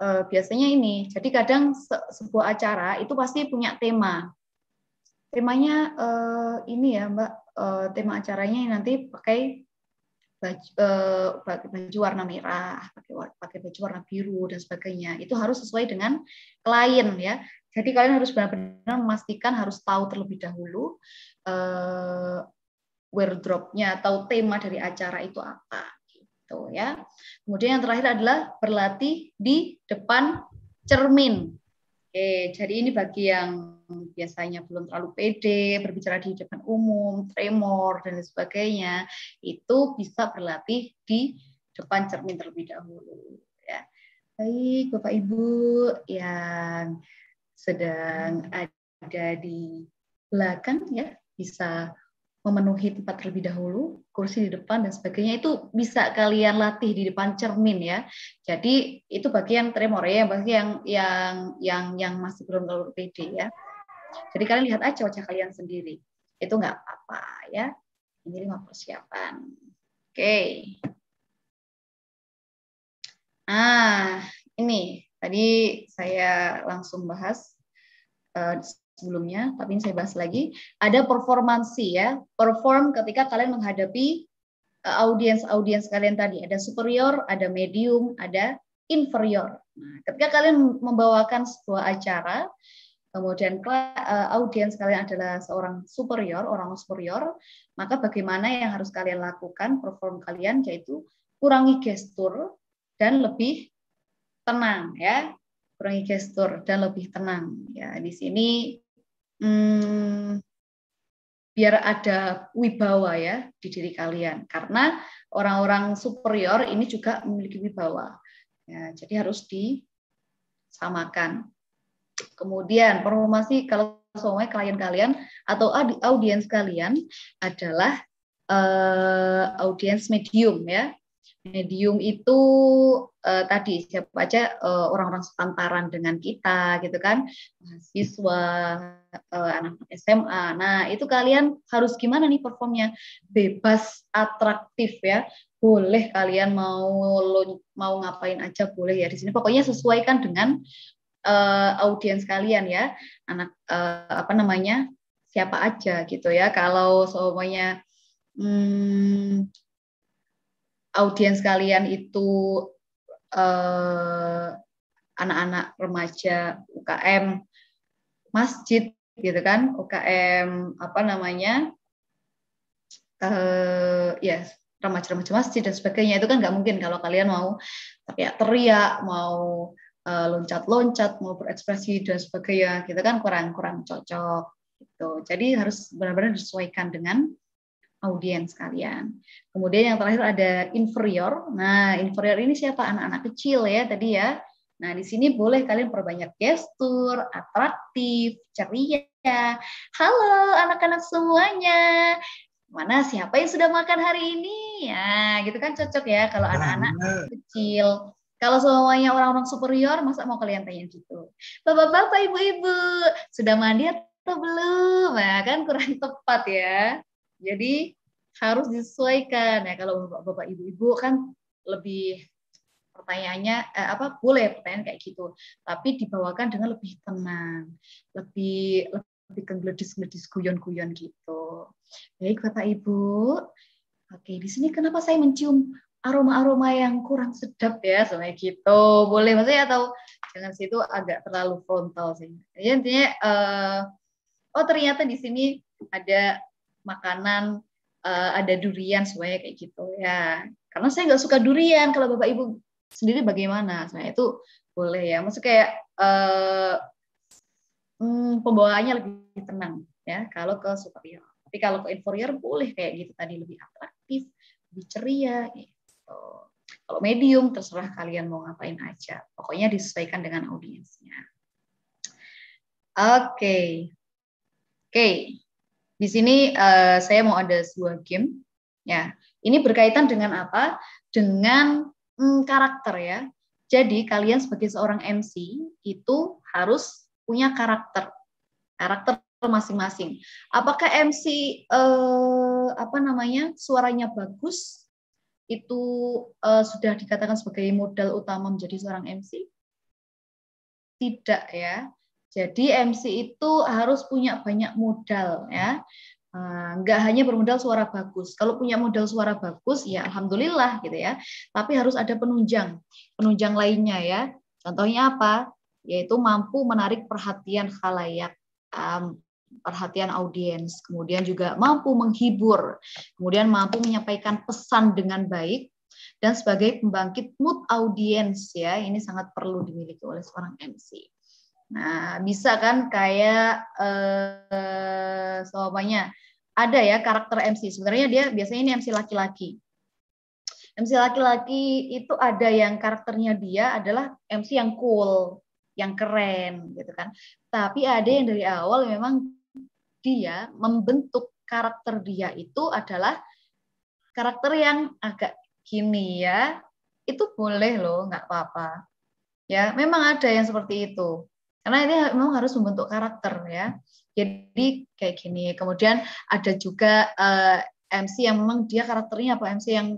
uh, biasanya ini. Jadi kadang se sebuah acara itu pasti punya tema. Temanya uh, ini ya Mbak, uh, tema acaranya nanti pakai baju, uh, baju warna merah, pakai pakai baju warna biru dan sebagainya. Itu harus sesuai dengan klien ya. Jadi kalian harus benar-benar memastikan harus tahu terlebih dahulu uh, wardrobe-nya atau tema dari acara itu apa gitu ya. Kemudian yang terakhir adalah berlatih di depan cermin. Oke, jadi ini bagi yang biasanya belum terlalu pede berbicara di depan umum, tremor dan sebagainya, itu bisa berlatih di depan cermin terlebih dahulu ya. Baik, Bapak Ibu yang sedang ada di belakang ya, bisa memenuhi tempat terlebih dahulu, kursi di depan dan sebagainya itu bisa kalian latih di depan cermin ya. Jadi itu bagian tremor ya, bagi yang yang yang yang masih belum terlalu pede ya. Jadi kalian lihat aja wajah kalian sendiri. Itu nggak apa-apa ya. Ini lima persiapan. Oke. Okay. Nah, ini tadi saya langsung bahas uh, sebelumnya, tapi ini saya bahas lagi. Ada performansi ya, perform ketika kalian menghadapi uh, audiens-audiens kalian tadi. Ada superior, ada medium, ada inferior. Nah, ketika kalian membawakan sebuah acara, kemudian uh, audiens kalian adalah seorang superior, orang superior, maka bagaimana yang harus kalian lakukan, perform kalian, yaitu kurangi gestur dan lebih tenang ya kurangi gestur dan lebih tenang. Ya di sini hmm, biar ada wibawa ya di diri kalian. Karena orang-orang superior ini juga memiliki wibawa. Ya, jadi harus disamakan. Kemudian formasi kalau semuanya klien kalian atau audiens kalian adalah uh, audiens medium ya. Medium itu uh, tadi siapa aja uh, orang-orang sepantaran dengan kita gitu kan. Mahasiswa uh, anak SMA nah itu kalian harus gimana nih performnya? Bebas atraktif ya. Boleh kalian mau mau ngapain aja boleh ya di sini. Pokoknya sesuaikan dengan uh, audiens kalian ya. Anak uh, apa namanya siapa aja gitu ya. Kalau semuanya hmm, audiens kalian itu eh, anak-anak remaja UKM masjid gitu kan? UKM apa namanya? Uh, ya remaja-remaja masjid dan sebagainya. Itu kan nggak mungkin kalau kalian mau teriak-teriak mau uh, loncat-loncat mau berekspresi dan sebagainya gitu kan? Kurang kurang cocok gitu. Jadi harus benar-benar disesuaikan dengan audiens kalian. Kemudian yang terakhir ada inferior. Nah, inferior ini siapa? Anak-anak kecil ya tadi ya. Nah, di sini boleh kalian perbanyak gestur, atraktif, ceria. Halo anak-anak semuanya. Mana siapa yang sudah makan hari ini? Ya, gitu kan cocok ya kalau anak-anak kecil. Kalau semuanya orang-orang superior, masa mau kalian tanya gitu? Bapak-bapak, ibu-ibu, sudah mandi atau belum? Nah, kan kurang tepat ya. Jadi harus disesuaikan. Ya kalau bapak-bapak ibu-ibu kan lebih pertanyaannya eh, apa boleh pertanyaan kayak gitu. Tapi dibawakan dengan lebih tenang lebih lebih kegledis-gledis guyon-guyon gitu. Baik bapak ibu. Oke di sini kenapa saya mencium aroma-aroma yang kurang sedap ya? Sebenarnya gitu. Boleh maksudnya atau jangan situ agak terlalu frontal sih. Jadi intinya uh, oh ternyata di sini ada makanan uh, ada durian semuanya kayak gitu ya karena saya nggak suka durian kalau bapak ibu sendiri bagaimana sebenarnya itu boleh ya maksud kayak uh, hmm, pembawaannya lebih tenang ya kalau ke superior tapi kalau ke inferior boleh kayak gitu tadi lebih atraktif lebih ceria gitu. Kalau medium terserah kalian mau ngapain aja. Pokoknya disesuaikan dengan audiensnya. Oke. Okay. Oke. Okay. Di sini uh, saya mau ada sebuah game. Ya, ini berkaitan dengan apa? Dengan hmm, karakter ya. Jadi kalian sebagai seorang MC itu harus punya karakter. Karakter masing-masing. Apakah MC eh, apa namanya suaranya bagus itu uh, sudah dikatakan sebagai modal utama menjadi seorang MC? Tidak ya. Jadi MC itu harus punya banyak modal ya. Uh, nggak hanya bermodal suara bagus. Kalau punya modal suara bagus, ya alhamdulillah gitu ya. Tapi harus ada penunjang, penunjang lainnya ya. Contohnya apa? Yaitu mampu menarik perhatian khalayak. Um, perhatian audiens, kemudian juga mampu menghibur, kemudian mampu menyampaikan pesan dengan baik, dan sebagai pembangkit mood audiens ya, ini sangat perlu dimiliki oleh seorang MC. Nah, bisa kan kayak eh, semuanya ada ya karakter MC. Sebenarnya dia biasanya ini MC laki-laki. MC laki-laki itu ada yang karakternya dia adalah MC yang cool, yang keren gitu kan. Tapi ada yang dari awal memang dia membentuk karakter dia itu adalah karakter yang agak gini ya, itu boleh loh, nggak apa-apa. Ya, memang ada yang seperti itu. Karena ini memang harus membentuk karakter ya. Jadi kayak gini. Kemudian ada juga uh, eh, MC yang memang dia karakternya apa MC yang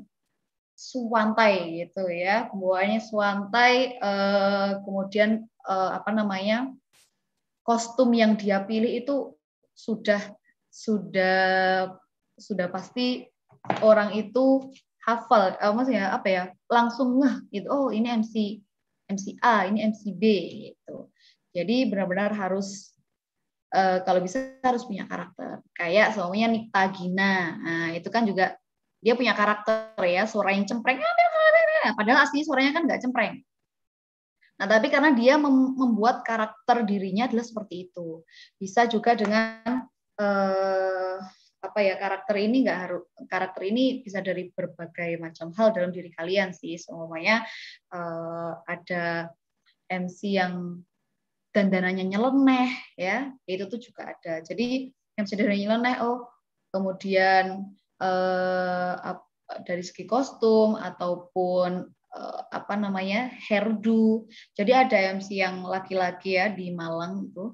suwantai gitu ya. Pembawaannya suwantai uh, kemudian uh, apa namanya? kostum yang dia pilih itu sudah sudah sudah pasti orang itu hafal, eh, maksudnya apa ya, langsung ngeh gitu. Oh ini MC MC A, ini MC B gitu. Jadi benar-benar harus uh, kalau bisa harus punya karakter. Kayak semuanya Nikta Gina. Nah, itu kan juga dia punya karakter ya, suara yang cempreng. Padahal asli suaranya kan nggak cempreng. Nah, tapi karena dia membuat karakter dirinya adalah seperti itu. Bisa juga dengan eh, apa ya karakter ini nggak harus karakter ini bisa dari berbagai macam hal dalam diri kalian sih. Semuanya eh, ada MC yang dandanannya nyeleneh ya, itu tuh juga ada. Jadi MC dandanannya nyeleneh, oh kemudian eh, dari segi kostum ataupun Eh, apa namanya hairdo. Jadi ada MC yang laki-laki ya di Malang itu,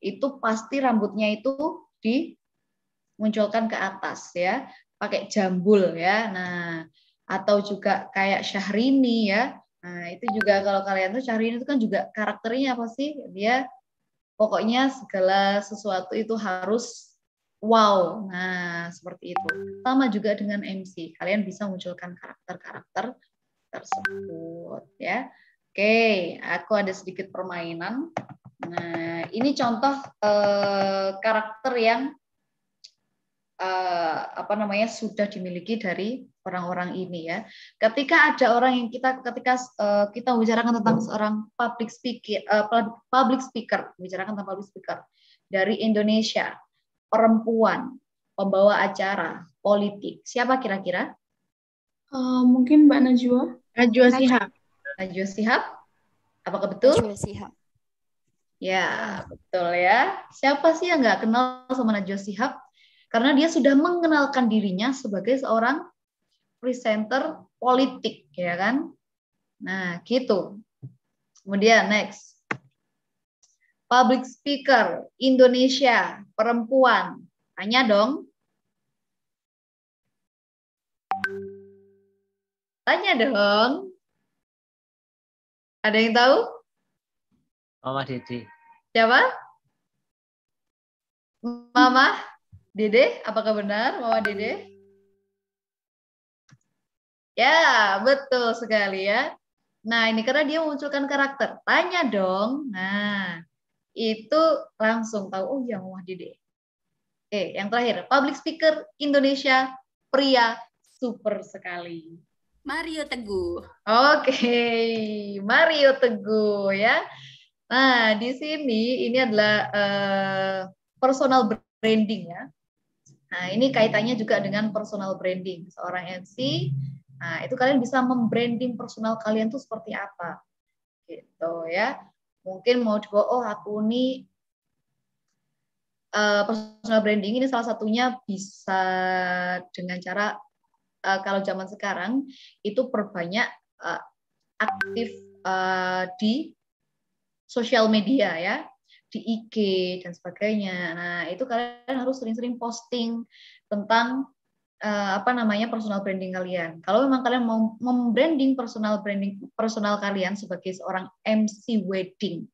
itu pasti rambutnya itu dimunculkan ke atas ya, pakai jambul ya. Nah, atau juga kayak Syahrini ya. Nah, itu juga kalau kalian tuh Syahrini itu kan juga karakternya apa sih? Dia pokoknya segala sesuatu itu harus wow. Nah, seperti itu. Sama juga dengan MC. Kalian bisa munculkan karakter-karakter tersebut ya. Oke, aku ada sedikit permainan. Nah, ini contoh eh, karakter yang eh, apa namanya sudah dimiliki dari orang-orang ini ya. Ketika ada orang yang kita ketika eh, kita membicarakan tentang seorang public speaker eh, public speaker, membicarakan tentang public speaker dari Indonesia, perempuan, pembawa acara, politik, siapa kira-kira? Uh, mungkin Mbak Najwa. Najwa Sihab. Najwa Sihab? Apakah betul? Najwa Sihab. Ya, betul ya. Siapa sih yang nggak kenal sama Najwa Sihab? Karena dia sudah mengenalkan dirinya sebagai seorang presenter politik, ya kan? Nah, gitu. Kemudian next. Public speaker Indonesia, perempuan. Tanya dong. Tanya dong. Ada yang tahu? Mama Dede. Siapa? Mama Dede, apakah benar Mama Dede? Ya, betul sekali ya. Nah, ini karena dia memunculkan karakter. Tanya dong. Nah, itu langsung tahu, oh yang Wah Dede. Oke, yang terakhir, public speaker Indonesia pria super sekali. Mario Teguh. Oke, Mario Teguh ya. Nah, di sini ini adalah uh, personal branding ya. Nah, ini kaitannya juga dengan personal branding. Seorang MC, nah itu kalian bisa membranding personal kalian tuh seperti apa. Gitu ya. Mungkin mau coba, oh aku ini uh, personal branding ini salah satunya bisa dengan cara uh, kalau zaman sekarang itu perbanyak uh, aktif uh, di sosial media ya di IG dan sebagainya. Nah, itu kalian harus sering-sering posting tentang uh, apa namanya personal branding kalian. Kalau memang kalian mau membranding personal branding personal kalian sebagai seorang MC wedding,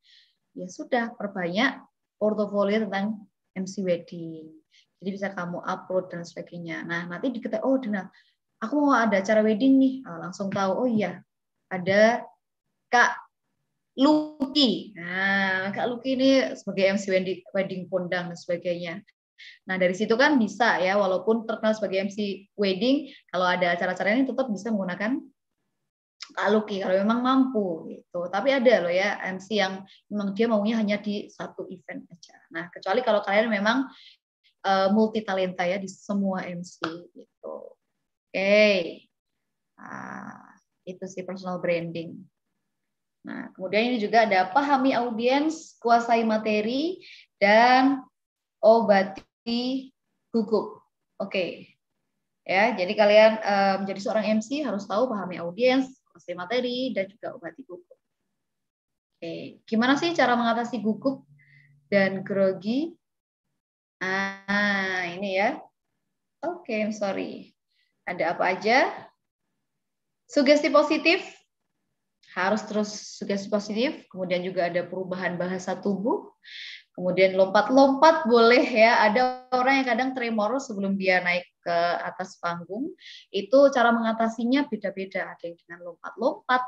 ya sudah perbanyak portofolio tentang MC wedding. Jadi bisa kamu upload dan sebagainya. Nah, nanti diketahui oh Dina, aku mau ada acara wedding nih, nah, langsung tahu oh iya ada Kak Lucky. Nah, Kak Lucky ini sebagai MC wedding, wedding kondang dan sebagainya. Nah, dari situ kan bisa ya, walaupun terkenal sebagai MC wedding, kalau ada acara-acara ini tetap bisa menggunakan Kak Lucky kalau memang mampu gitu. Tapi ada loh ya MC yang memang dia maunya hanya di satu event aja. Nah, kecuali kalau kalian memang uh, multi talenta ya di semua MC gitu okay. nah, itu sih personal branding. Nah, kemudian ini juga ada pahami audiens, kuasai materi, dan obati gugup. Oke. Okay. Ya, jadi kalian um, menjadi seorang MC harus tahu pahami audiens, kuasai materi, dan juga obati gugup. Oke, okay. gimana sih cara mengatasi gugup dan grogi? Ah, ini ya. Oke, okay, sorry. Ada apa aja? Sugesti positif, harus terus sugesti positif. Kemudian juga ada perubahan bahasa tubuh. Kemudian lompat-lompat boleh ya. Ada orang yang kadang tremor sebelum dia naik ke atas panggung. Itu cara mengatasinya beda-beda. Ada yang dengan lompat-lompat.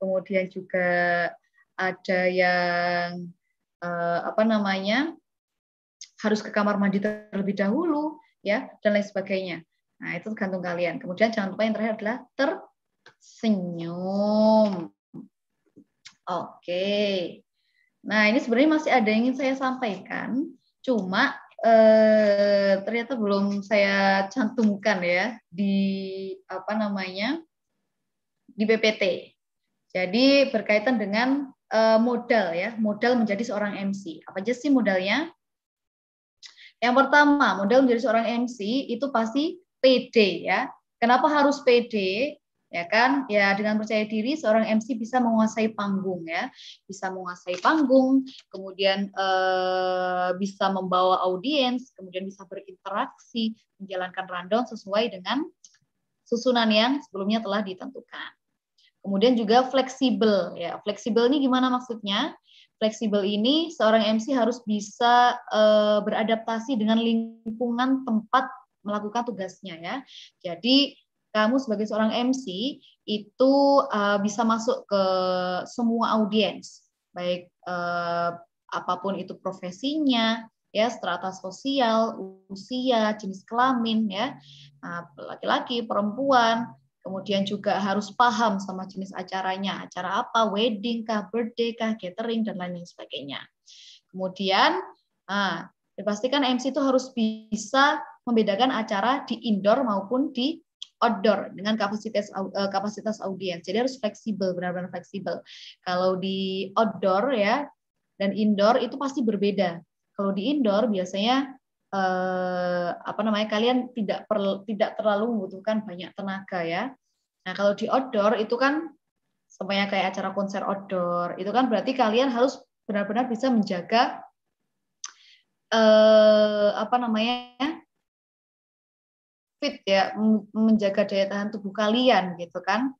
Kemudian juga ada yang eh, apa namanya harus ke kamar mandi terlebih dahulu ya dan lain sebagainya. Nah, itu tergantung kalian. Kemudian jangan lupa yang terakhir adalah tersenyum. Oke. Nah, ini sebenarnya masih ada yang ingin saya sampaikan, cuma eh, ternyata belum saya cantumkan ya di apa namanya di BPT. Jadi berkaitan dengan eh, modal ya, modal menjadi seorang MC. Apa aja sih modalnya? Yang pertama, modal menjadi seorang MC itu pasti PD ya. Kenapa harus PD? Ya kan? Ya dengan percaya diri seorang MC bisa menguasai panggung ya, bisa menguasai panggung, kemudian eh, bisa membawa audiens, kemudian bisa berinteraksi, menjalankan rundown sesuai dengan susunan yang sebelumnya telah ditentukan. Kemudian juga fleksibel ya. Fleksibel ini gimana maksudnya? Fleksibel ini seorang MC harus bisa uh, beradaptasi dengan lingkungan tempat melakukan tugasnya ya. Jadi kamu sebagai seorang MC itu uh, bisa masuk ke semua audiens, baik uh, apa pun itu profesinya, ya strata sosial, usia, jenis kelamin, ya. Nah, laki-laki, perempuan, kemudian juga harus paham sama jenis acaranya, acara apa, wedding kah, birthday kah, catering dan lain sebagainya. Kemudian, nah, dipastikan MC itu harus bisa membedakan acara di indoor maupun di outdoor dengan kapasitas eh, kapasitas audiens. Jadi harus fleksibel, benar-benar fleksibel. Kalau di outdoor ya dan indoor itu pasti berbeda. Kalau di indoor biasanya eh, apa namanya kalian tidak perlu tidak terlalu membutuhkan banyak tenaga ya. Nah kalau di outdoor itu kan semuanya kayak acara konser outdoor itu kan berarti kalian harus benar-benar bisa menjaga eh, apa namanya fit ya menjaga daya tahan tubuh kalian gitu kan.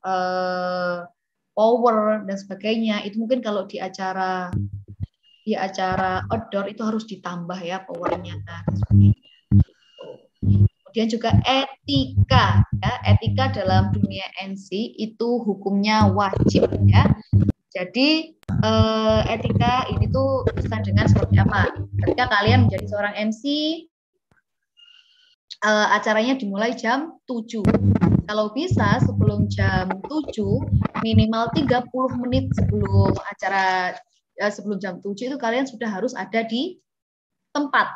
Uh, power dan sebagainya. Itu mungkin kalau di acara di acara outdoor itu harus ditambah ya powernya nah, kemudian juga etika ya. Etika dalam dunia NC itu hukumnya wajib ya. Jadi eh, etika ini tuh bisa dengan seperti apa? Ketika kalian menjadi seorang MC eh, acaranya dimulai jam 7 kalau bisa sebelum jam 7 minimal 30 menit sebelum acara eh, sebelum jam 7 itu kalian sudah harus ada di tempat.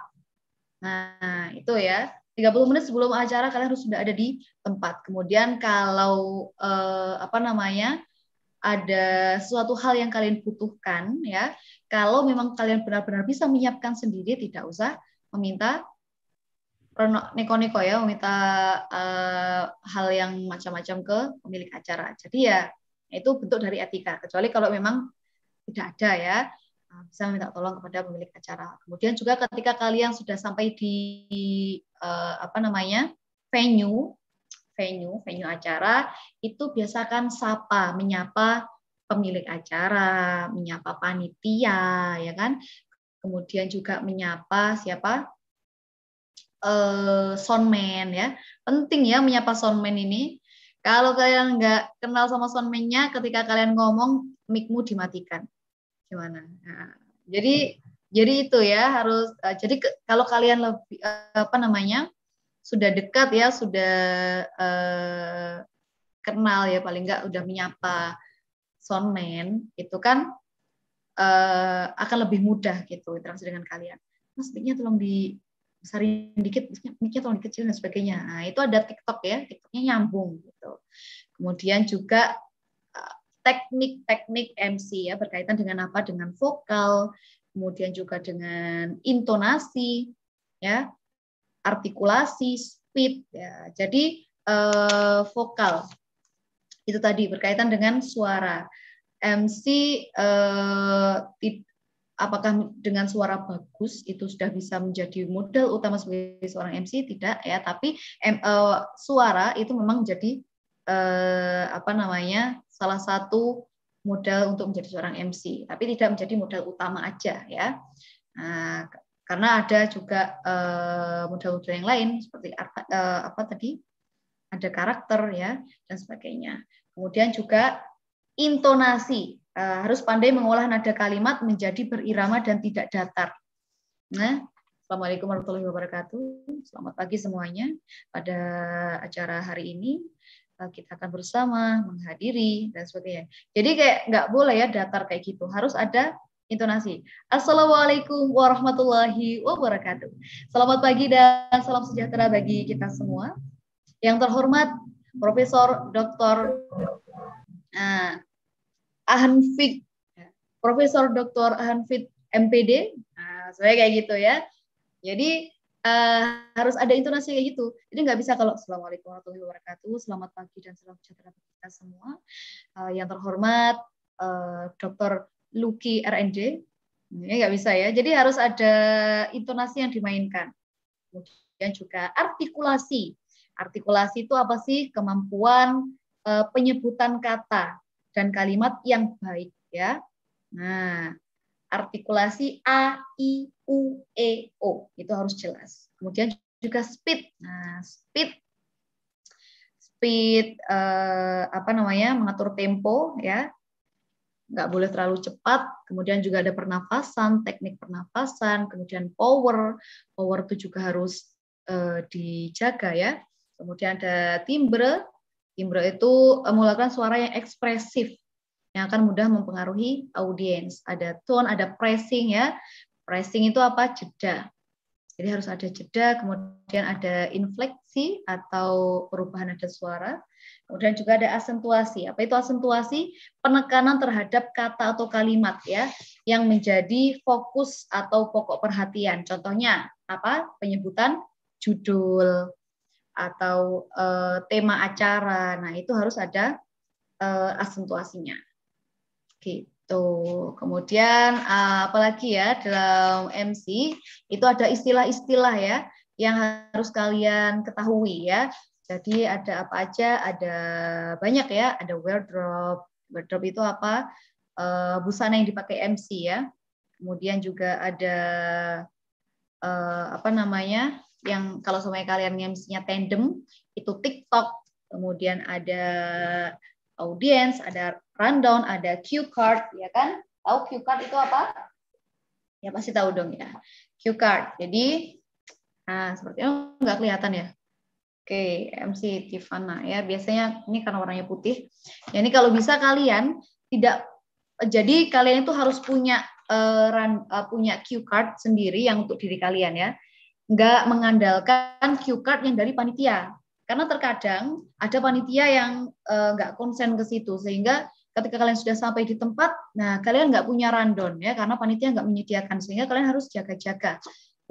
Nah itu ya. 30 menit sebelum acara kalian harus sudah ada di tempat. Kemudian kalau eh, apa namanya ada suatu hal yang kalian butuhkan ya, kalau memang kalian benar-benar bisa menyiapkan sendiri, tidak usah meminta neko-neko ya, meminta eh, hal yang macam-macam ke pemilik acara. Jadi ya itu bentuk dari etika. Kecuali kalau memang tidak ada ya, Nah, bisa minta tolong kepada pemilik acara. Kemudian juga ketika kalian sudah sampai di uh, apa namanya venue, venue, venue acara, itu biasakan sapa, menyapa pemilik acara, menyapa panitia, ya kan? Kemudian juga menyapa siapa? Uh, soundman ya. Penting ya menyapa soundman ini. Kalau kalian nggak kenal sama soundman-nya, ketika kalian ngomong, mic-mu dimatikan gimana nah, jadi jadi itu ya harus uh, jadi ke, kalau kalian lebih uh, apa namanya sudah dekat ya sudah uh, kenal ya paling enggak udah menyapa soundman itu kan uh, akan lebih mudah gitu interaksi dengan kalian mas tolong di besarin dikit, mic tolong dikecilin dan sebagainya. Nah, itu ada TikTok ya, TikToknya nyambung gitu. Kemudian juga teknik-teknik MC ya berkaitan dengan apa? Dengan vokal, kemudian juga dengan intonasi, ya, artikulasi, speed, ya. Jadi eh, vokal itu tadi berkaitan dengan suara. MC eh, apakah dengan suara bagus itu sudah bisa menjadi modal utama sebagai seorang MC tidak ya. Tapi em, uh, suara itu memang jadi uh, apa namanya salah satu modal untuk menjadi seorang MC, tapi tidak menjadi modal utama aja ya. Nah, karena ada juga uh, modal-modal yang lain seperti uh, apa tadi? Ada karakter ya dan sebagainya. Kemudian juga intonasi harus pandai mengolah nada kalimat menjadi berirama dan tidak datar. Nah, Assalamualaikum warahmatullahi wabarakatuh. Selamat pagi semuanya pada acara hari ini kita akan bersama menghadiri dan sebagainya. Jadi kayak nggak boleh ya datar kayak gitu, harus ada intonasi. Assalamualaikum warahmatullahi wabarakatuh. Selamat pagi dan salam sejahtera bagi kita semua. Yang terhormat Profesor Dr. Ahanfid, Profesor Dr. Ahanfid MPD, nah, saya kayak gitu ya. Jadi uh, harus ada intonasi kayak gitu. Jadi nggak bisa kalau Assalamualaikum warahmatullahi wabarakatuh, selamat pagi dan salam sejahtera bagi kita semua. Uh, yang terhormat uh, eh, Dr. Luki RND, ini nggak bisa ya. Jadi harus ada intonasi yang dimainkan. Kemudian juga artikulasi. Artikulasi itu apa sih? Kemampuan uh, penyebutan kata dan kalimat yang baik ya. Nah, artikulasi A, I, U, E, O. Itu harus jelas. Kemudian juga speed. Nah, speed speed eh, apa namanya? mengatur tempo ya. Nggak boleh terlalu cepat. Kemudian juga ada pernafasan, teknik pernafasan, kemudian power. Power itu juga harus eh, dijaga ya. Kemudian ada timbre. Timbre itu eh, melakukan suara yang ekspresif yang akan mudah mempengaruhi audiens. Ada tone, ada pressing ya. Pressing itu apa? Jeda. Jadi harus ada jeda, kemudian ada infleksi atau perubahan nada suara. Kemudian juga ada asentuasi. Apa itu asentuasi? Penekanan terhadap kata atau kalimat ya yang menjadi fokus atau pokok perhatian. Contohnya apa? Penyebutan judul atau uh, tema acara. Nah, itu harus ada uh, asentuasinya. Gitu. Kemudian uh, apalagi ya dalam MC itu ada istilah-istilah ya yang harus kalian ketahui ya. Jadi ada apa aja? Ada banyak ya. Ada wardrobe. Wardrobe itu apa? Uh, busana yang dipakai MC ya. Kemudian juga ada uh, apa namanya? Yang kalau semuanya kalian MC-nya tandem itu TikTok, kemudian ada audience, ada rundown, ada cue card, ya kan? Tahu cue card itu apa? Ya pasti tahu dong ya. Cue card. Jadi, nah sepertinya nggak kelihatan ya. Oke, MC Tivana ya. Biasanya ini karena warnanya putih. Ya ini kalau bisa kalian tidak jadi kalian itu harus punya uh, run, uh, punya cue card sendiri yang untuk diri kalian ya. Nggak mengandalkan cue card yang dari panitia. Karena terkadang ada panitia yang uh, nggak konsen ke situ sehingga ketika kalian sudah sampai di tempat, nah kalian nggak punya rundown ya karena panitia nggak menyediakan sehingga kalian harus jaga-jaga.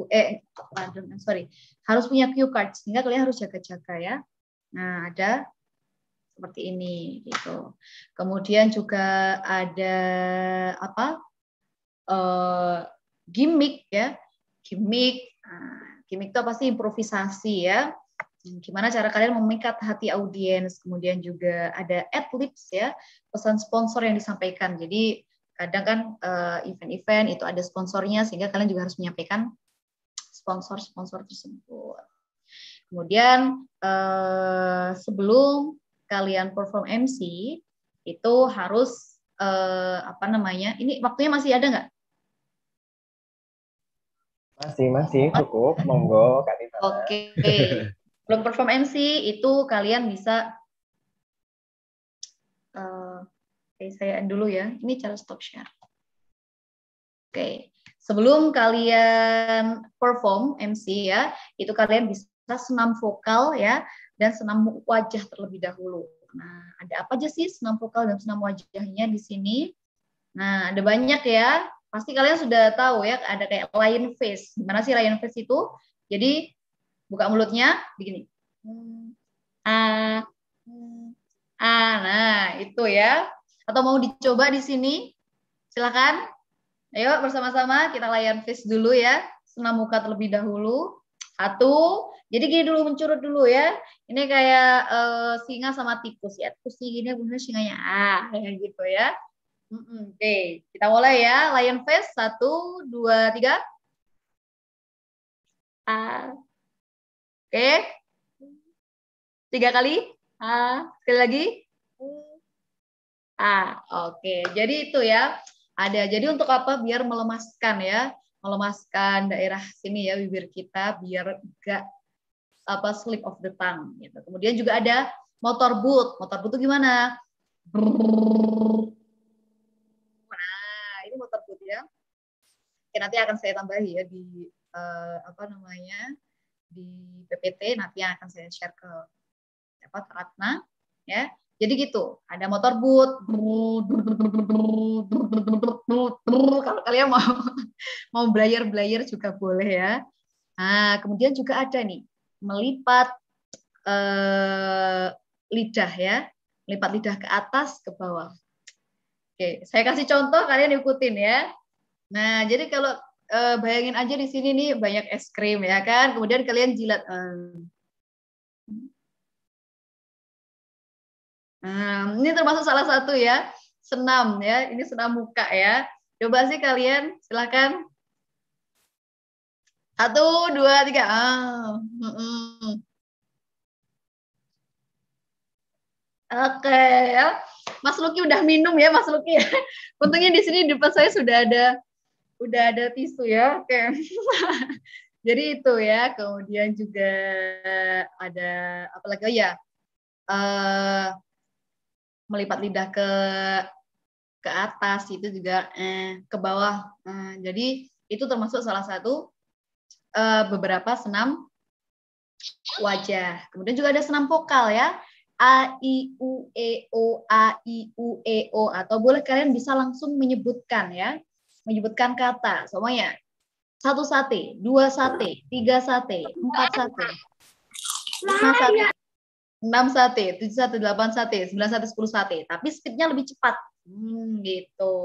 Eh, rundown, sorry, harus punya cue card sehingga kalian harus jaga-jaga ya. Nah ada seperti ini gitu. Kemudian juga ada apa uh, gimmick ya, gimmick. Nah, gimmick itu pasti improvisasi ya. Gimana cara kalian memikat hati audiens. Kemudian juga ada ad libs ya, pesan sponsor yang disampaikan. Jadi kadang kan event event-event itu ada sponsornya sehingga kalian juga harus menyampaikan sponsor-sponsor tersebut. Kemudian uh, sebelum kalian perform MC itu harus uh, apa namanya? Ini waktunya masih ada nggak? Masih, masih cukup. Monggo, Kak. Oke. Okay. Belum perform MC itu kalian bisa uh, saya end dulu ya. Ini cara stop share. Oke. Okay. Sebelum kalian perform MC ya, itu kalian bisa senam vokal ya dan senam wajah terlebih dahulu. Nah, ada apa aja sih senam vokal dan senam wajahnya di sini? Nah, ada banyak ya. Pasti kalian sudah tahu ya, ada kayak lion face. Gimana sih lion face itu? Jadi, buka mulutnya, begini. Ah, ah, nah itu ya. Atau mau dicoba di sini? Silakan. Ayo bersama-sama kita lion face dulu ya. Senam muka terlebih dahulu. Satu, jadi gini dulu mencurut dulu ya. Ini kayak uh, singa sama tikus ya. Tikus gini bener singanya ah kayak gitu ya. Oke, kita mulai ya. Lion face satu, dua, tiga. Ah. Oke. Tiga kali. Ah. Sekali lagi. Ah, oke. Jadi itu ya. Ada. Jadi untuk apa? Biar melemaskan ya melemaskan daerah sini ya bibir kita biar gak apa slip of the tongue gitu. Kemudian juga ada motor boot. Motor boot itu gimana? Nah, ini motor boot ya. Nanti akan saya tambahi ya di uh, apa namanya? di PPT nanti yang akan saya share ke apa Ratna ya. Jadi gitu, ada motor boot. Kalau kalian mau mau belajar-belajar juga boleh ya. Nah, kemudian juga ada nih melipat eh, lidah ya, melipat lidah ke atas ke bawah. Oke, saya kasih contoh kalian ikutin ya. Nah, jadi kalau eh, bayangin aja di sini nih banyak es krim ya kan, kemudian kalian jilat. Eh, Nah, ini termasuk salah satu ya, senam ya. Ini senam muka ya. Coba sih kalian, silakan. Satu, dua, tiga. Ah. Oke ya. Mas Luki udah minum ya, Mas Luki ya. Untungnya di sini di depan saya sudah ada udah ada tisu ya. Oke. Jadi itu ya. Kemudian juga ada apa lagi? Oh ya. Uh, melipat lidah ke ke atas itu juga eh, ke bawah. Eh, jadi itu termasuk salah satu eh, beberapa senam wajah. Kemudian juga ada senam vokal ya. A I U E O A I U E O atau boleh kalian bisa langsung menyebutkan ya. Menyebutkan kata semuanya. Satu sate, dua sate, tiga sate, empat sate, lima sate, 6 sate, 7 sate, 8 sate, 9 sate, 10 sate. Tapi speednya lebih cepat. Hmm, gitu.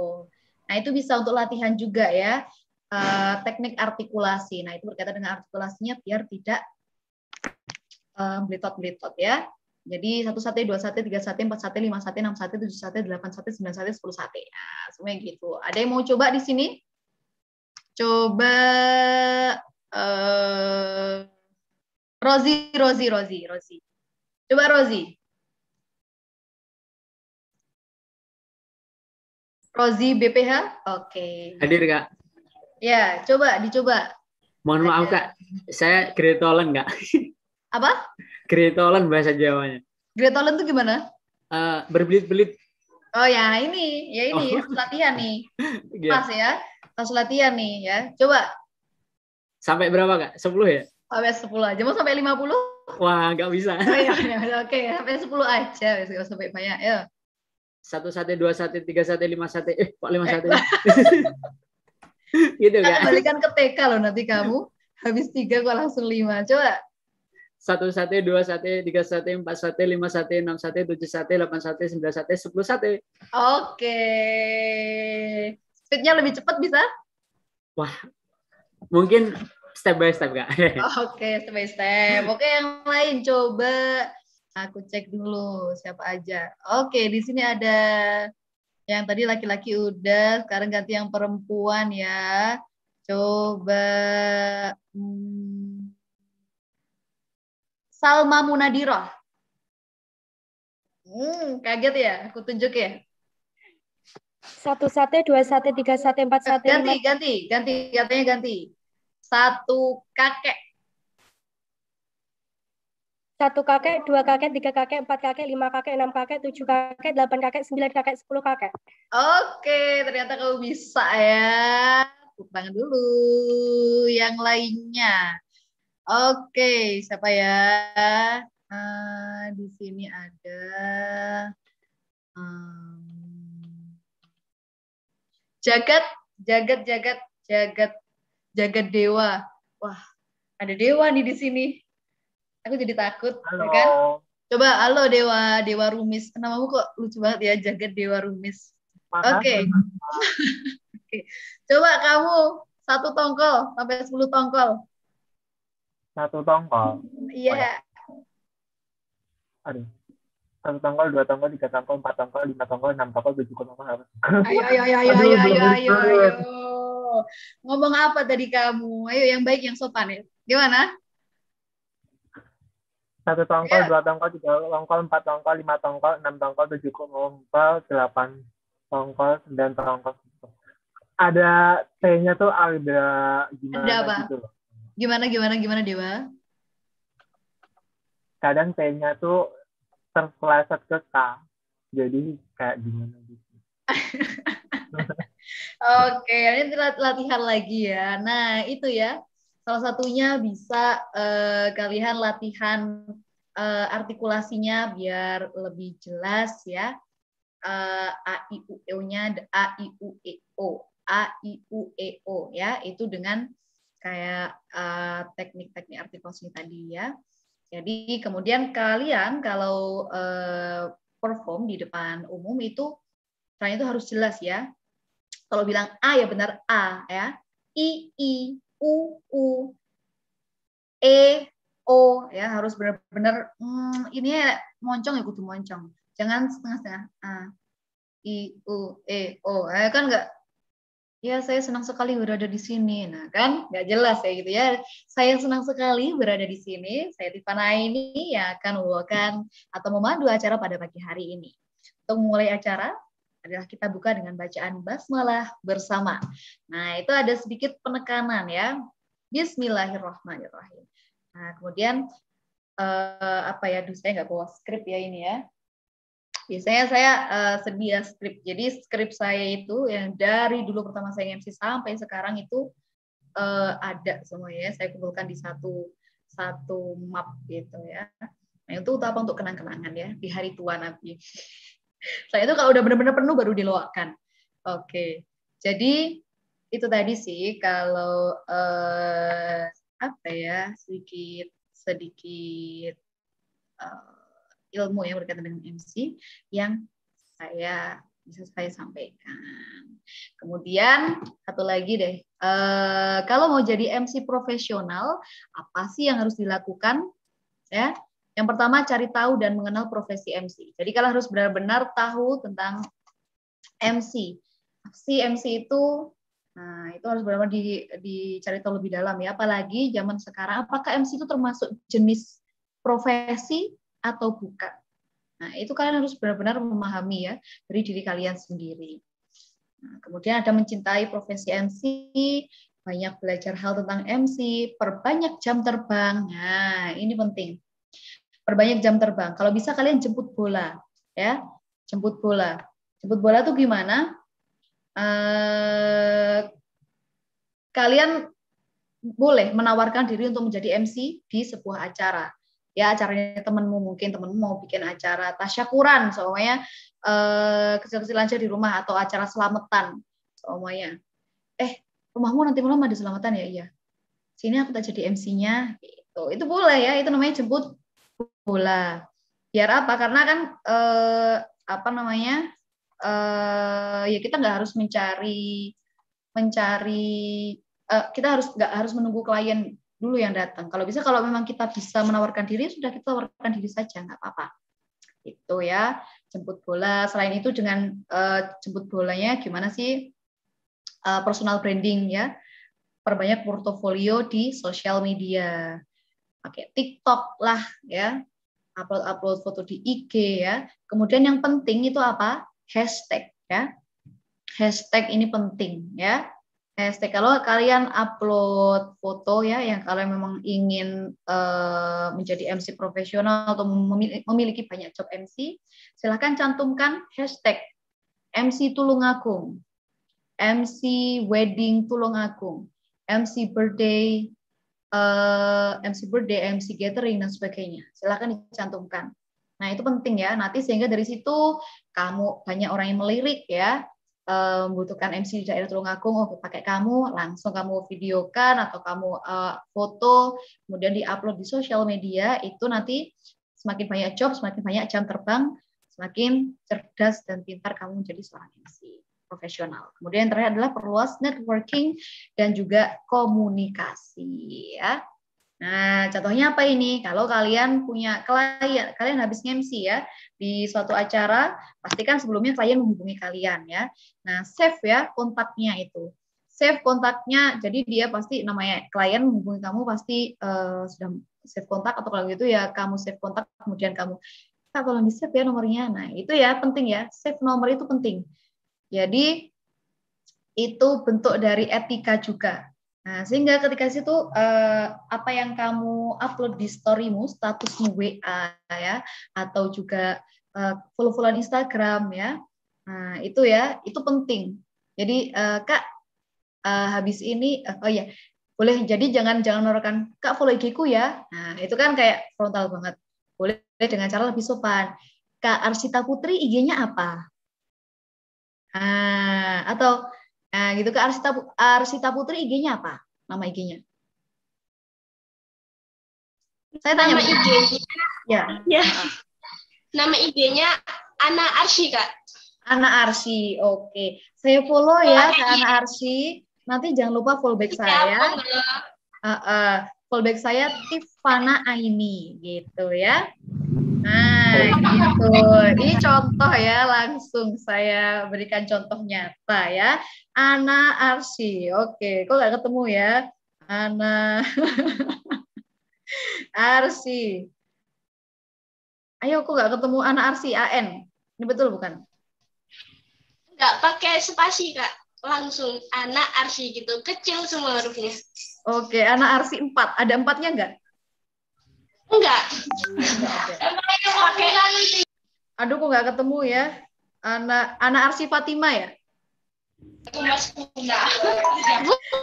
Nah, itu bisa untuk latihan juga ya. Uh, teknik artikulasi. Nah, itu berkaitan dengan artikulasinya biar tidak uh, belitot-belitot ya. Jadi satu sate, dua sate, tiga sate, empat sate, lima sate, enam sate, tujuh sate, delapan sate, sembilan sate, sepuluh sate. Nah, semuanya gitu. Ada yang mau coba di sini? Coba uh, Rozi, Rozi, Rozi, Rozi. Coba Rozi. Rozi BPH? Oke. Hadir Kak. Ya, coba dicoba. Mohon maaf Kak, saya gretolen Kak. Apa? Gretolen bahasa Jawanya. Gretolen tuh gimana? Eh, berbelit-belit. Oh ya, ini, ya ini Oh. latihan nih. Iya. Pas ya. Pas latihan nih ya. Coba Sampai berapa Kak? 10 ya? sampai 10 aja. Mau sampai 50? Wah, nggak bisa. Oh, iya, iya, Oke, sampai 10 aja. Sampai banyak. Ya. Satu sate, dua sate, tiga sate, lima sate. Eh, kok lima sate? gitu Kita Kak. kembalikan ke TK loh nanti kamu. Habis tiga kok langsung lima. Coba. Satu sate, dua sate, tiga sate, empat sate, lima sate, enam sate, tujuh sate, delapan sate, sembilan sate, sepuluh sate. Oke. Speednya lebih cepat bisa? Mungkin step by step Kak. Oke, step by step. Oke, yang lain coba aku cek dulu siapa aja. Oke, di sini ada yang tadi laki-laki udah, sekarang ganti yang perempuan ya. Coba hmm, Salma Munadiroh. Hmm, kaget ya? Aku tunjuk ya. Satu sate, dua sate, tiga sate, empat sate, Ganti, lima. ganti, ganti, katanya ganti. Satu kakek. Satu kakek, dua kakek, tiga kakek, empat kakek, lima kakek, enam kakek, tujuh kakek, delapan kakek, sembilan kakek, sepuluh kakek. Oke, ternyata kamu bisa ya. Tepuk tangan dulu. Yang lainnya. Oke, siapa ya? Ah, di sini ada. hmm, jagat, jagat, jagat, jagat, jagat dewa. Wah, ada dewa nih di sini. Aku jadi takut, ya kan? Coba, halo Dewa, Dewa Rumis. Namamu kok lucu banget ya, Jagat Dewa Rumis. Oke. Oke. Coba kamu satu tongkol sampai 10 tongkol. Satu tongkol. Iya. Aduh. Satu tongkol, dua tongkol, tiga tongkol, empat tongkol, lima tongkol, enam tongkol, tujuh tongkol, apa? Ayo, ayo, ayo, ayo, Aduh, ayo, ayo, ayo, ayo. Ngomong apa tadi kamu? Ayo yang baik, yang sopan ya. Gimana? Satu tongkol, dua tongkol, tiga tongkol, empat tongkol, lima tongkol, enam tongkol, tujuh tongkol, delapan tongkol, sembilan tongkol. Ada T-nya tuh ada gimana Ada apa? gitu loh. Gimana, gimana, gimana Dewa? Kadang T-nya tuh terpeleset ke K. Jadi kayak gimana gitu. Oke, ini lat- latihan lagi ya. Nah, itu ya. Salah satunya bisa eh, kalian latihan eh, artikulasinya biar lebih jelas ya. Eh, A I U E O-nya A I U E O. A I U E O ya, itu dengan kayak eh, teknik-teknik artikulasi tadi ya. Jadi kemudian kalian kalau eh, perform di depan umum itu caranya itu harus jelas ya kalau bilang A ya benar A ya. I I U U E O ya harus benar-benar hmm, ini ya moncong ya kudu moncong. Jangan setengah-setengah A I U E O. Eh, kan enggak Ya, saya senang sekali berada di sini. Nah, kan nggak jelas ya gitu ya. Saya senang sekali berada di sini. Saya Tifana ini yang akan membawakan atau memandu acara pada pagi hari ini. Untuk memulai acara, adalah kita buka dengan bacaan basmalah bersama. Nah, itu ada sedikit penekanan ya. Bismillahirrahmanirrahim. Nah, kemudian eh, apa ya? Duh, saya nggak bawa skrip ya ini ya. Biasanya saya eh, sedia skrip. Jadi skrip saya itu yang dari dulu pertama saya MC sampai sekarang itu eh, ada semua ya. Saya kumpulkan di satu satu map gitu ya. Nah, itu apa? Untuk kenang-kenangan ya di hari tua nanti. Saya itu kalau udah benar-benar penuh baru diloakan. Oke. Jadi itu tadi sih kalau eh, apa ya sedikit sedikit eh, ilmu yang berkaitan dengan MC yang saya bisa saya sampaikan. Kemudian satu lagi deh, eh, kalau mau jadi MC profesional apa sih yang harus dilakukan? Ya, yang pertama cari tahu dan mengenal profesi MC. Jadi kalian harus benar-benar tahu tentang MC. Si MC itu Nah, itu harus benar-benar di, dicari tahu lebih dalam ya. Apalagi zaman sekarang, apakah MC itu termasuk jenis profesi atau bukan? Nah, itu kalian harus benar-benar memahami ya dari diri kalian sendiri. Nah, kemudian ada mencintai profesi MC, banyak belajar hal tentang MC, perbanyak jam terbang. Nah, ini penting. Perbanyak jam terbang. Kalau bisa kalian jemput bola, ya. Jemput bola. Jemput bola tuh gimana? Eh, kalian boleh menawarkan diri untuk menjadi MC di sebuah acara. Ya, acaranya temenmu mungkin temenmu mau bikin acara tasyakuran, soalnya eh, kecil-kecil aja di rumah atau acara selamatan, semuanya. Eh, rumahmu nanti malam ada selamatan ya? Iya. Sini aku tak jadi MC-nya gitu. Itu boleh ya itu namanya jemput bola. Biar apa? Karena kan eh, apa namanya eh, ya kita nggak harus mencari mencari eh, kita harus nggak harus menunggu klien dulu yang datang kalau bisa kalau memang kita bisa menawarkan diri sudah kita tawarkan diri saja nggak apa-apa itu ya jemput bola selain itu dengan uh, jemput bolanya gimana sih uh, personal branding ya. Perbanyak portofolio di sosial media. Pakai TikTok lah ya. Upload-upload foto di IG ya. Kemudian yang penting itu apa? Hashtag ya. Hashtag ini penting ya. Hashtag kalau kalian upload foto ya yang kalian memang ingin uh, menjadi MC profesional atau memiliki banyak job MC, silahkan cantumkan hashtag MC Tulungagung MC wedding Tulungagung, MC birthday, uh, eh, MC birthday, MC gathering dan sebagainya. Silakan dicantumkan. Nah itu penting ya. Nanti sehingga dari situ kamu banyak orang yang melirik ya uh, membutuhkan MC di daerah Tulungagung, oh pakai kamu, langsung kamu videokan atau kamu uh, foto, kemudian diupload di sosial media, itu nanti semakin banyak job, semakin banyak jam terbang, semakin cerdas dan pintar kamu menjadi seorang MC profesional. Kemudian yang terakhir adalah perluas networking dan juga komunikasi ya. Nah, contohnya apa ini? Kalau kalian punya klien, kalian habis MC ya di suatu acara, pastikan sebelumnya klien menghubungi kalian ya. Nah, save ya kontaknya itu. Save kontaknya, jadi dia pasti namanya klien menghubungi kamu pasti uh, sudah save kontak atau kalau gitu ya kamu save kontak kemudian kamu Kak, tolong di save ya nomornya. Nah, itu ya penting ya. Save nomor itu penting. Jadi itu bentuk dari etika juga. Nah, sehingga ketika situ eh, apa yang kamu upload di storymu, statusmu WA ya, atau juga eh, follow-followan Instagram ya, nah itu ya, itu penting. Jadi eh, kak eh, habis ini, eh, oh ya, boleh jadi jangan jangan menaruhkan kak follow IG ku ya. Nah itu kan kayak frontal banget. Boleh dengan cara lebih sopan. Kak Arsita Putri IG-nya apa? Ah, atau nah gitu ke Arsita Arsita Putri IG-nya apa? Nama IG-nya? Saya tanya nama IG-nya. Ya. ya. Nama IG-nya Ana Arsi, Kak. Ana Arsi. Oke. Saya follow ya ke Ana Arsi. Nanti jangan lupa follow back saya. Uh, uh, follow back saya Tifana Aini gitu ya. Nah, gitu. Ini contoh ya, langsung saya berikan contoh nyata ya. Ana Arsi. Oke, kok nggak ketemu ya? Ana Arsi. Ayo, kok nggak ketemu Ana Arsi AN? Ini betul bukan? Nggak pakai spasi, Kak. Langsung Ana Arsi gitu. Kecil semua hurufnya. Oke, Ana Arsi 4. Ada empatnya nggak? Enggak. Aduh, kok nggak ketemu ya? Anak anak Arsi Fatima ya?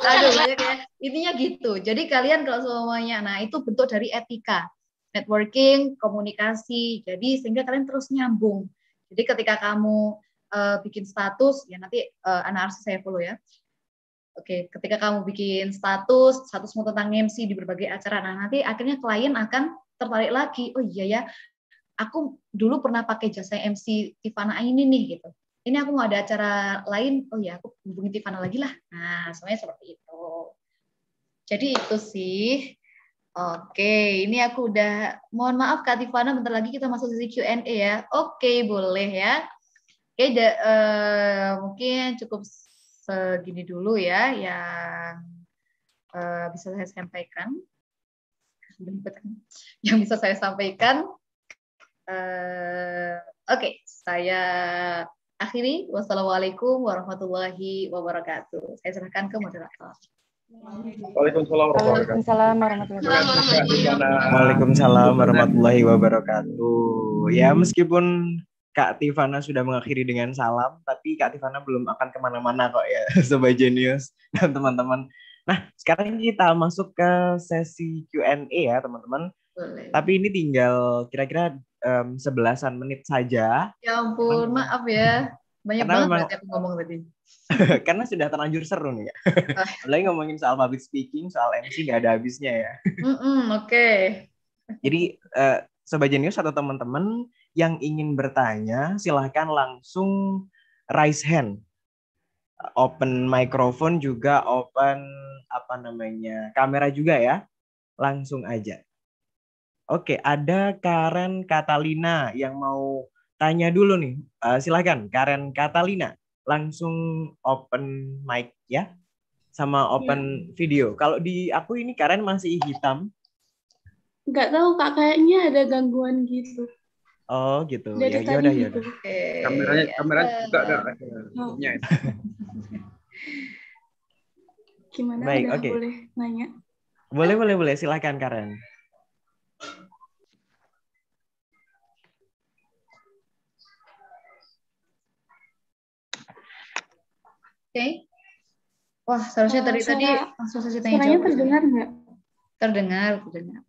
Aduh, banyak ya. Intinya gitu. Jadi kalian kalau semuanya, nah itu bentuk dari etika, networking, komunikasi. Jadi sehingga kalian terus nyambung. Jadi ketika kamu uh, bikin status, ya nanti uh, anak Arsi saya follow ya. Oke, ketika kamu bikin status, statusmu tentang MC di berbagai acara, nah nanti akhirnya klien akan tertarik lagi. Oh iya ya, aku dulu pernah pakai jasa MC Tivana ini nih gitu. Ini aku mau ada acara lain, oh ya aku hubungi Tivana lagi lah. Nah, semuanya seperti itu. Jadi itu sih. Oke, ini aku udah mohon maaf Kak Tivana, bentar lagi kita masuk sesi Q&A ya. Oke, boleh ya. Oke, da, uh, mungkin cukup segini dulu ya yang uh, bisa saya sampaikan. Yang bisa saya sampaikan. Uh, Oke, okay, saya akhiri. Wassalamualaikum warahmatullahi wabarakatuh. Saya serahkan ke moderator. Waalaikumsalam warahmatullahi wabarakatuh. Waalaikumsalam warahmatullahi wabarakatuh. Ya, meskipun Kak Tivana sudah mengakhiri dengan salam, tapi Kak Tivana belum akan ke mana-mana kok ya, Sobat Genius dan teman-teman. Nah, sekarang kita masuk ke sesi Q&A ya, teman-teman. Tapi ini tinggal kira-kira um, sebelasan menit saja. Ya ampun, maaf ya. Banyak karena banget memang, aku ngomong tadi. karena sudah terlanjur seru nih ya. Apalagi ngomongin soal public speaking, soal MC nggak ada habisnya ya. Mm -mm, Oke. Okay. Jadi, uh, Sobat Genius atau teman-teman yang ingin bertanya, silahkan langsung raise hand. Open microphone juga, open apa namanya kamera juga ya. Langsung aja. Oke, ada Karen Catalina yang mau tanya dulu nih. Uh, silahkan, Karen Catalina. Langsung open mic ya. Sama open ya. video. Kalau di aku ini Karen masih hitam. Nggak tahu kak, kayaknya ada gangguan gitu. Oh gitu. Dari ya, ya udah ya. Gitu. Kameranya kamera juga ada oh. Gimana? Baik, oke. Okay. Boleh nanya? Boleh, boleh, boleh. Silakan Karen. Oke. Okay. Wah, seharusnya oh, tadi tadi langsung saja tanya jawab. terdengar nggak? Terdengar, terdengar.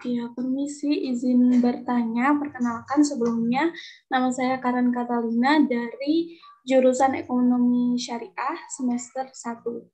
Ya, permisi izin bertanya. Perkenalkan sebelumnya nama saya Karen Catalina dari jurusan Ekonomi Syariah semester 1. Oke.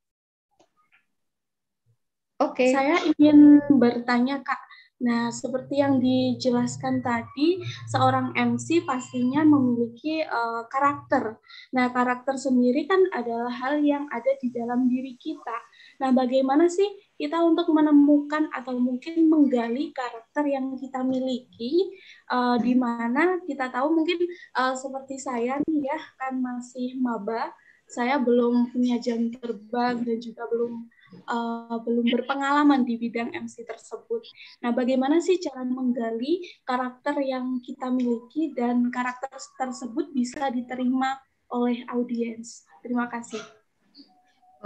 Okay. Saya ingin bertanya Kak, Nah, seperti yang dijelaskan tadi, seorang MC pastinya memiliki uh, karakter. Nah, karakter sendiri kan adalah hal yang ada di dalam diri kita. Nah, bagaimana sih kita untuk menemukan atau mungkin menggali karakter yang kita miliki, uh, di mana kita tahu mungkin uh, seperti saya nih ya, kan masih maba, saya belum punya jam terbang dan juga belum uh, belum berpengalaman di bidang MC tersebut. Nah, bagaimana sih cara menggali karakter yang kita miliki dan karakter tersebut bisa diterima oleh audiens? Terima kasih.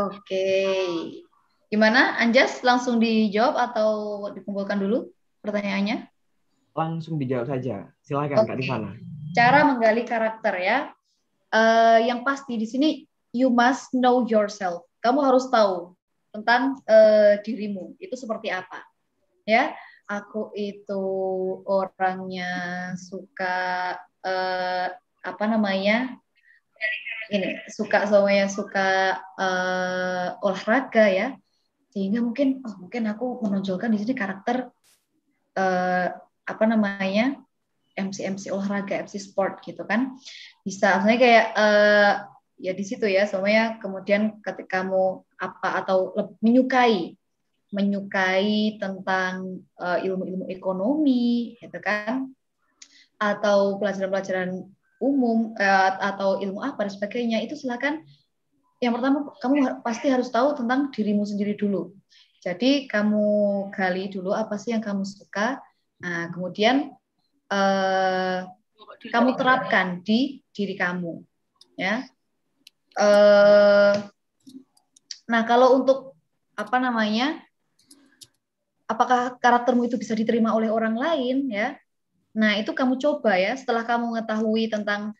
Oke. Gimana, Anjas? Langsung dijawab atau dikumpulkan dulu pertanyaannya? Langsung dijawab saja. Silakan, okay. Kak Rifana. Cara menggali karakter ya. Uh, yang pasti di sini you must know yourself. Kamu harus tahu tentang uh, dirimu itu seperti apa ya aku itu orangnya suka uh, apa namanya ini suka semuanya suka uh, olahraga ya. Sehingga mungkin oh mungkin aku menonjolkan di sini karakter uh, apa namanya MC MC olahraga MC sport gitu kan. Bisa misalnya kayak uh, ya di situ ya semuanya kemudian ketika kamu apa atau menyukai menyukai tentang uh, ilmu-ilmu ekonomi gitu kan. Atau pelajaran-pelajaran umum uh, atau ilmu apa dan sebagainya itu silakan. Yang pertama kamu pasti harus tahu tentang dirimu sendiri dulu. Jadi kamu gali dulu apa sih yang kamu suka. Nah kemudian uh, kamu terapkan di diri kamu ya. Uh, nah, kalau untuk apa namanya, apakah karaktermu itu bisa diterima oleh orang lain ya? Nah, itu kamu coba ya setelah kamu mengetahui tentang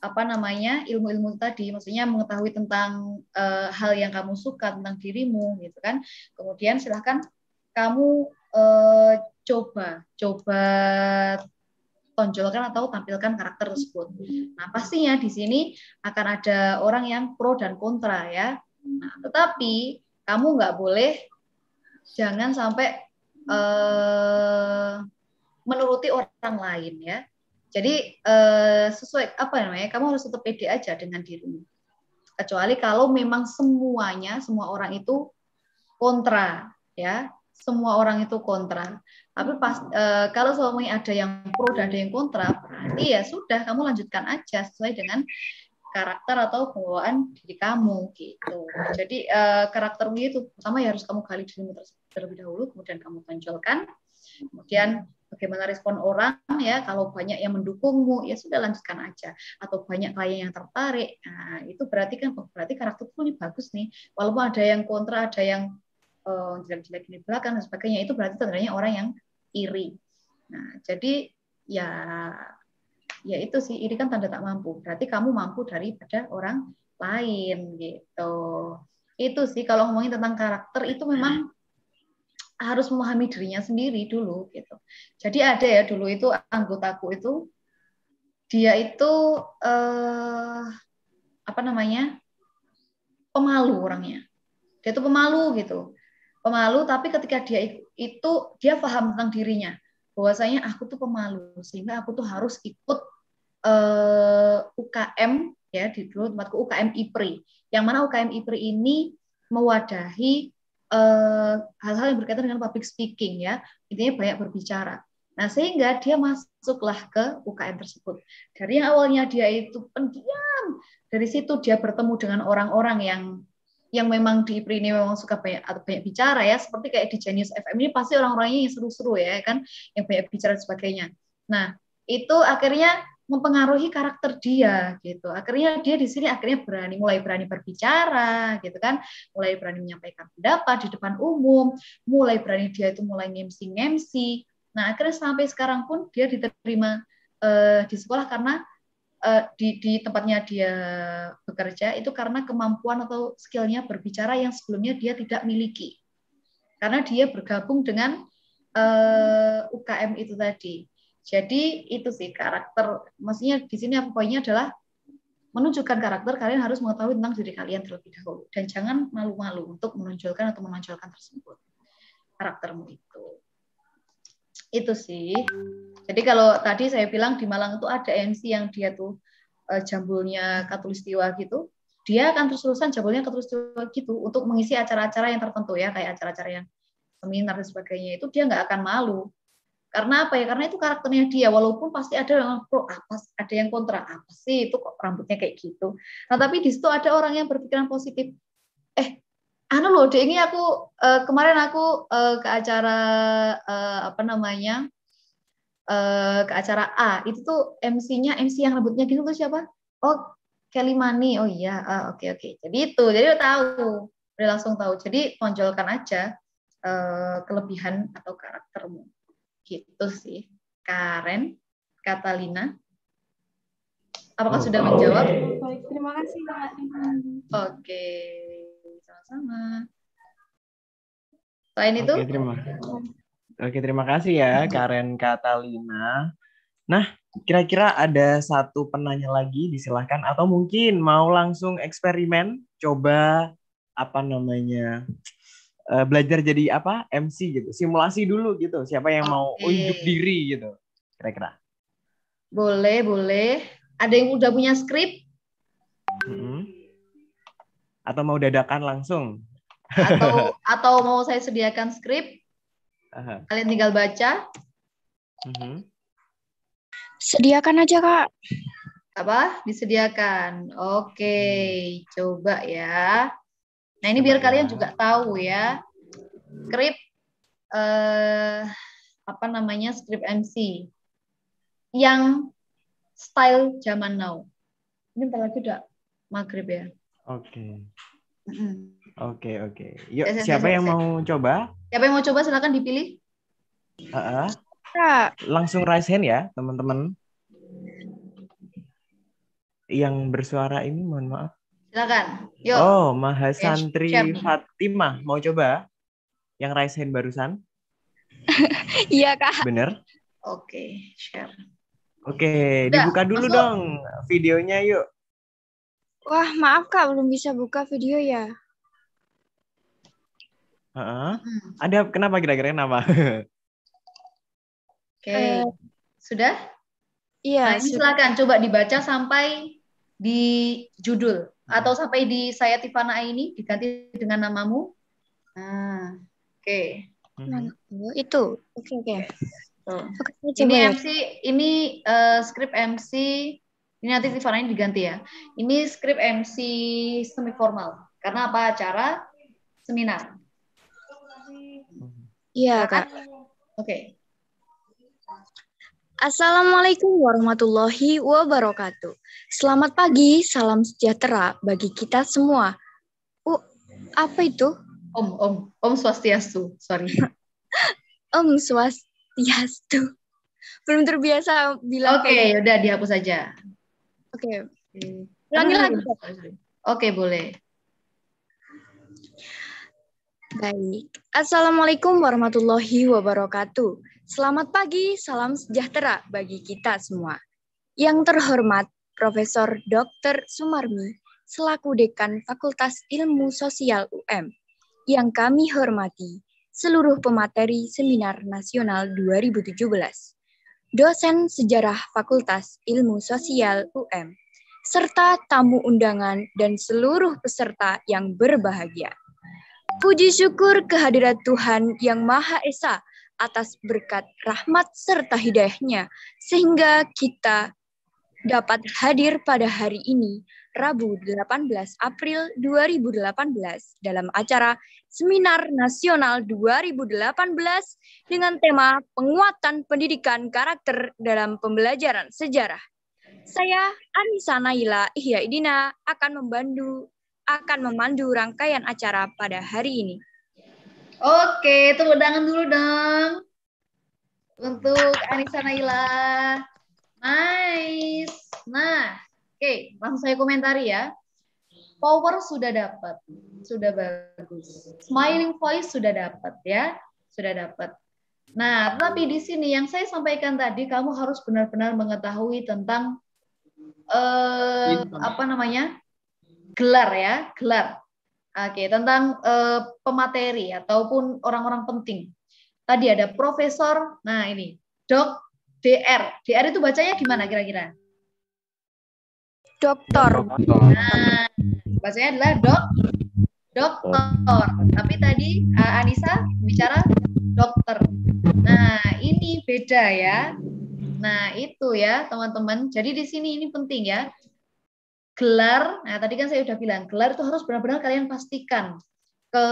apa namanya ilmu-ilmu tadi, maksudnya mengetahui tentang uh, hal yang kamu suka tentang dirimu, gitu kan. Kemudian silahkan kamu uh, coba, coba tonjolkan atau tampilkan karakter tersebut. Nah, pastinya di sini akan ada orang yang pro dan kontra ya. Nah, tetapi kamu nggak boleh jangan sampai uh, menuruti orang lain ya. Jadi uh, sesuai apa namanya? Kamu harus tetap pede aja dengan dirimu. Kecuali kalau memang semuanya, semua orang itu kontra ya semua orang itu kontra. Tapi pas e, kalau suami ada yang pro dan ada yang kontra, berarti ya sudah kamu lanjutkan aja sesuai dengan karakter atau pembawaan diri kamu gitu. Jadi uh, karaktermu itu pertama ya harus kamu gali dirimu terlebih dahulu, kemudian kamu tonjolkan, kemudian bagaimana respon orang ya kalau banyak yang mendukungmu ya sudah lanjutkan aja. Atau banyak klien yang tertarik nah itu berarti kan berarti karakterku ini bagus nih. Walaupun ada yang kontra ada yang uh, jelek-jelek di belakang dan sebagainya itu berarti tandanya orang yang iri. Nah jadi ya ya itu sih iri kan tanda tak mampu. Berarti kamu mampu daripada orang lain gitu. Itu sih kalau ngomongin tentang karakter itu memang harus memahami dirinya sendiri dulu gitu. Jadi ada ya dulu itu anggotaku itu dia itu eh, apa namanya pemalu orangnya. Dia itu pemalu gitu. Pemalu tapi ketika dia itu dia paham tentang dirinya. Bahwasanya aku tuh pemalu sehingga aku tuh harus ikut eh, UKM ya di dulu tempatku UKM IPRI yang mana UKM IPRI ini mewadahi hal-hal uh, yang berkaitan dengan public speaking ya intinya banyak berbicara. Nah sehingga dia masuklah ke UKM tersebut. Dari yang awalnya dia itu pendiam dari situ dia bertemu dengan orang-orang yang yang memang di IPRI ini memang suka banyak atau banyak bicara ya seperti kayak di Genius FM ini pasti orang-orangnya yang seru-seru ya kan? Yang banyak bicara dan sebagainya. Nah itu akhirnya mempengaruhi karakter dia gitu. Akhirnya dia di sini akhirnya berani mulai berani berbicara gitu kan, mulai berani menyampaikan pendapat di depan umum, mulai berani dia itu mulai ngemsi-ngemsi. Nah akhirnya sampai sekarang pun dia diterima uh, di sekolah karena uh, di, di tempatnya dia bekerja itu karena kemampuan atau skillnya berbicara yang sebelumnya dia tidak miliki. Karena dia bergabung dengan uh, eh, UKM itu tadi. Jadi itu sih karakter. Maksudnya di sini apa poinnya adalah menunjukkan karakter kalian harus mengetahui tentang diri kalian terlebih dahulu dan jangan malu-malu untuk menonjolkan atau menonjolkan tersebut karaktermu itu. Itu sih. Jadi kalau tadi saya bilang di Malang itu ada MC yang dia tuh uh, jambulnya katulistiwa gitu, dia akan terus-terusan jambulnya katulistiwa gitu untuk mengisi acara-acara yang tertentu ya, kayak acara-acara yang seminar dan sebagainya itu dia nggak akan malu. Karena apa ya? Karena itu karakternya dia. Walaupun pasti ada yang pro apa, ada yang kontra apa sih itu kok rambutnya kayak gitu. Nah tapi di situ ada orang yang berpikiran positif. Eh, anu loh, deh ini aku uh, kemarin aku uh, ke acara uh, apa namanya uh, ke acara A itu tuh MC-nya MC yang rambutnya gitu tuh siapa? Oh Kelly Mani. Oh iya, oke uh, oke. Okay, okay. Jadi itu, jadi udah tahu, udah langsung tahu. Jadi tonjolkan aja uh, kelebihan atau karaktermu. Gitu sih. Karen, Catalina. Apakah oh, sudah menjawab? Baik, terima kasih. Oke, sama-sama. Selain itu? Oke, terima Oke, terima kasih ya Karen Katalina. Nah, kira-kira ada satu penanya lagi, disilahkan. Atau mungkin mau langsung eksperimen, coba apa namanya, uh, belajar jadi apa MC gitu, simulasi dulu gitu. Siapa yang mau unjuk diri gitu, kira-kira? Boleh, boleh. Ada yang udah punya skrip? Hmm. Atau mau dadakan langsung? Atau atau mau saya sediakan skrip? Aha. Kalian tinggal baca. Uh-huh. Sediakan aja, Kak. Apa? Disediakan. Oke, hmm. coba ya. Nah, ini biar kalian juga tahu ya. Skrip eh apa namanya? Skrip MC yang style zaman now. Ini bentar lagi udah maghrib ya. Oke. Okay. Oke, oke. Yuk, siapa yang mau coba? Siapa yang mau coba silakan dipilih. Uh -uh. Langsung raise hand ya, teman-teman. Yang bersuara ini mohon maaf. Silakan. Yuk. Oh, Mahasantri yes, Fatimah mau coba? Yang raise hand barusan? Iya, Kak. Bener? Oke, okay, share. Oke, Udah, dibuka dulu masuk. dong videonya yuk. Wah, maaf Kak, belum bisa buka video ya. Uh, hmm. Ada kenapa kira-kira kenapa? Oke, okay. uh, sudah? Iya. Nah, silakan coba dibaca sampai di judul hmm. atau sampai di saya Tivana ini diganti dengan namamu. Nah, oke. Okay. Hmm. Itu, oke okay, oke. Okay. Okay, ini MC, ini uh, skrip MC Ini nanti Tifana ini diganti ya. Ini skrip MC semi formal. Karena apa? Acara seminar. Iya, Kak. Oke. Assalamualaikum warahmatullahi wabarakatuh. Selamat pagi, salam sejahtera bagi kita semua. Oh, apa itu? Om, Om, Om Swastiastu. Sorry. Om Swastiastu. Belum terbiasa bilang Oke, kayak udah dihapus aja. Oke. Ulangi lagi. Kak. Oke, boleh. Baik. Assalamualaikum warahmatullahi wabarakatuh. Selamat pagi, salam sejahtera bagi kita semua. Yang terhormat Profesor Dr. Sumarmi selaku Dekan Fakultas Ilmu Sosial UM. Yang kami hormati seluruh pemateri Seminar Nasional 2017. Dosen Sejarah Fakultas Ilmu Sosial UM serta tamu undangan dan seluruh peserta yang berbahagia. Puji syukur kehadirat Tuhan Yang Maha Esa atas berkat rahmat serta hidayahnya, sehingga kita dapat hadir pada hari ini, Rabu 18 April 2018, dalam acara Seminar Nasional 2018 dengan tema Penguatan Pendidikan Karakter dalam Pembelajaran Sejarah. Saya Anissa Naila Ihyaidina akan membantu akan memandu rangkaian acara pada hari ini. Oke, tepuk tangan dulu dong. Untuk Anissa Naila. Nice. Nah, oke, langsung saya komentari ya. Power sudah dapat. Sudah bagus. Smiling voice sudah dapat ya. Sudah dapat. Nah, tapi di sini yang saya sampaikan tadi kamu harus benar-benar mengetahui tentang eh apa namanya? gelar ya, gelar. Oke, tentang eh, pemateri ataupun orang-orang penting. Tadi ada profesor, nah ini, dok, DR. DR itu bacanya gimana kira-kira? Doktor. Nah, bacanya adalah dok, doktor. Tapi tadi eh, Anissa bicara dokter. Nah, ini beda ya. Nah, itu ya, teman-teman. Jadi di sini ini penting ya gelar, nah tadi kan saya sudah bilang, gelar itu harus benar-benar kalian pastikan ke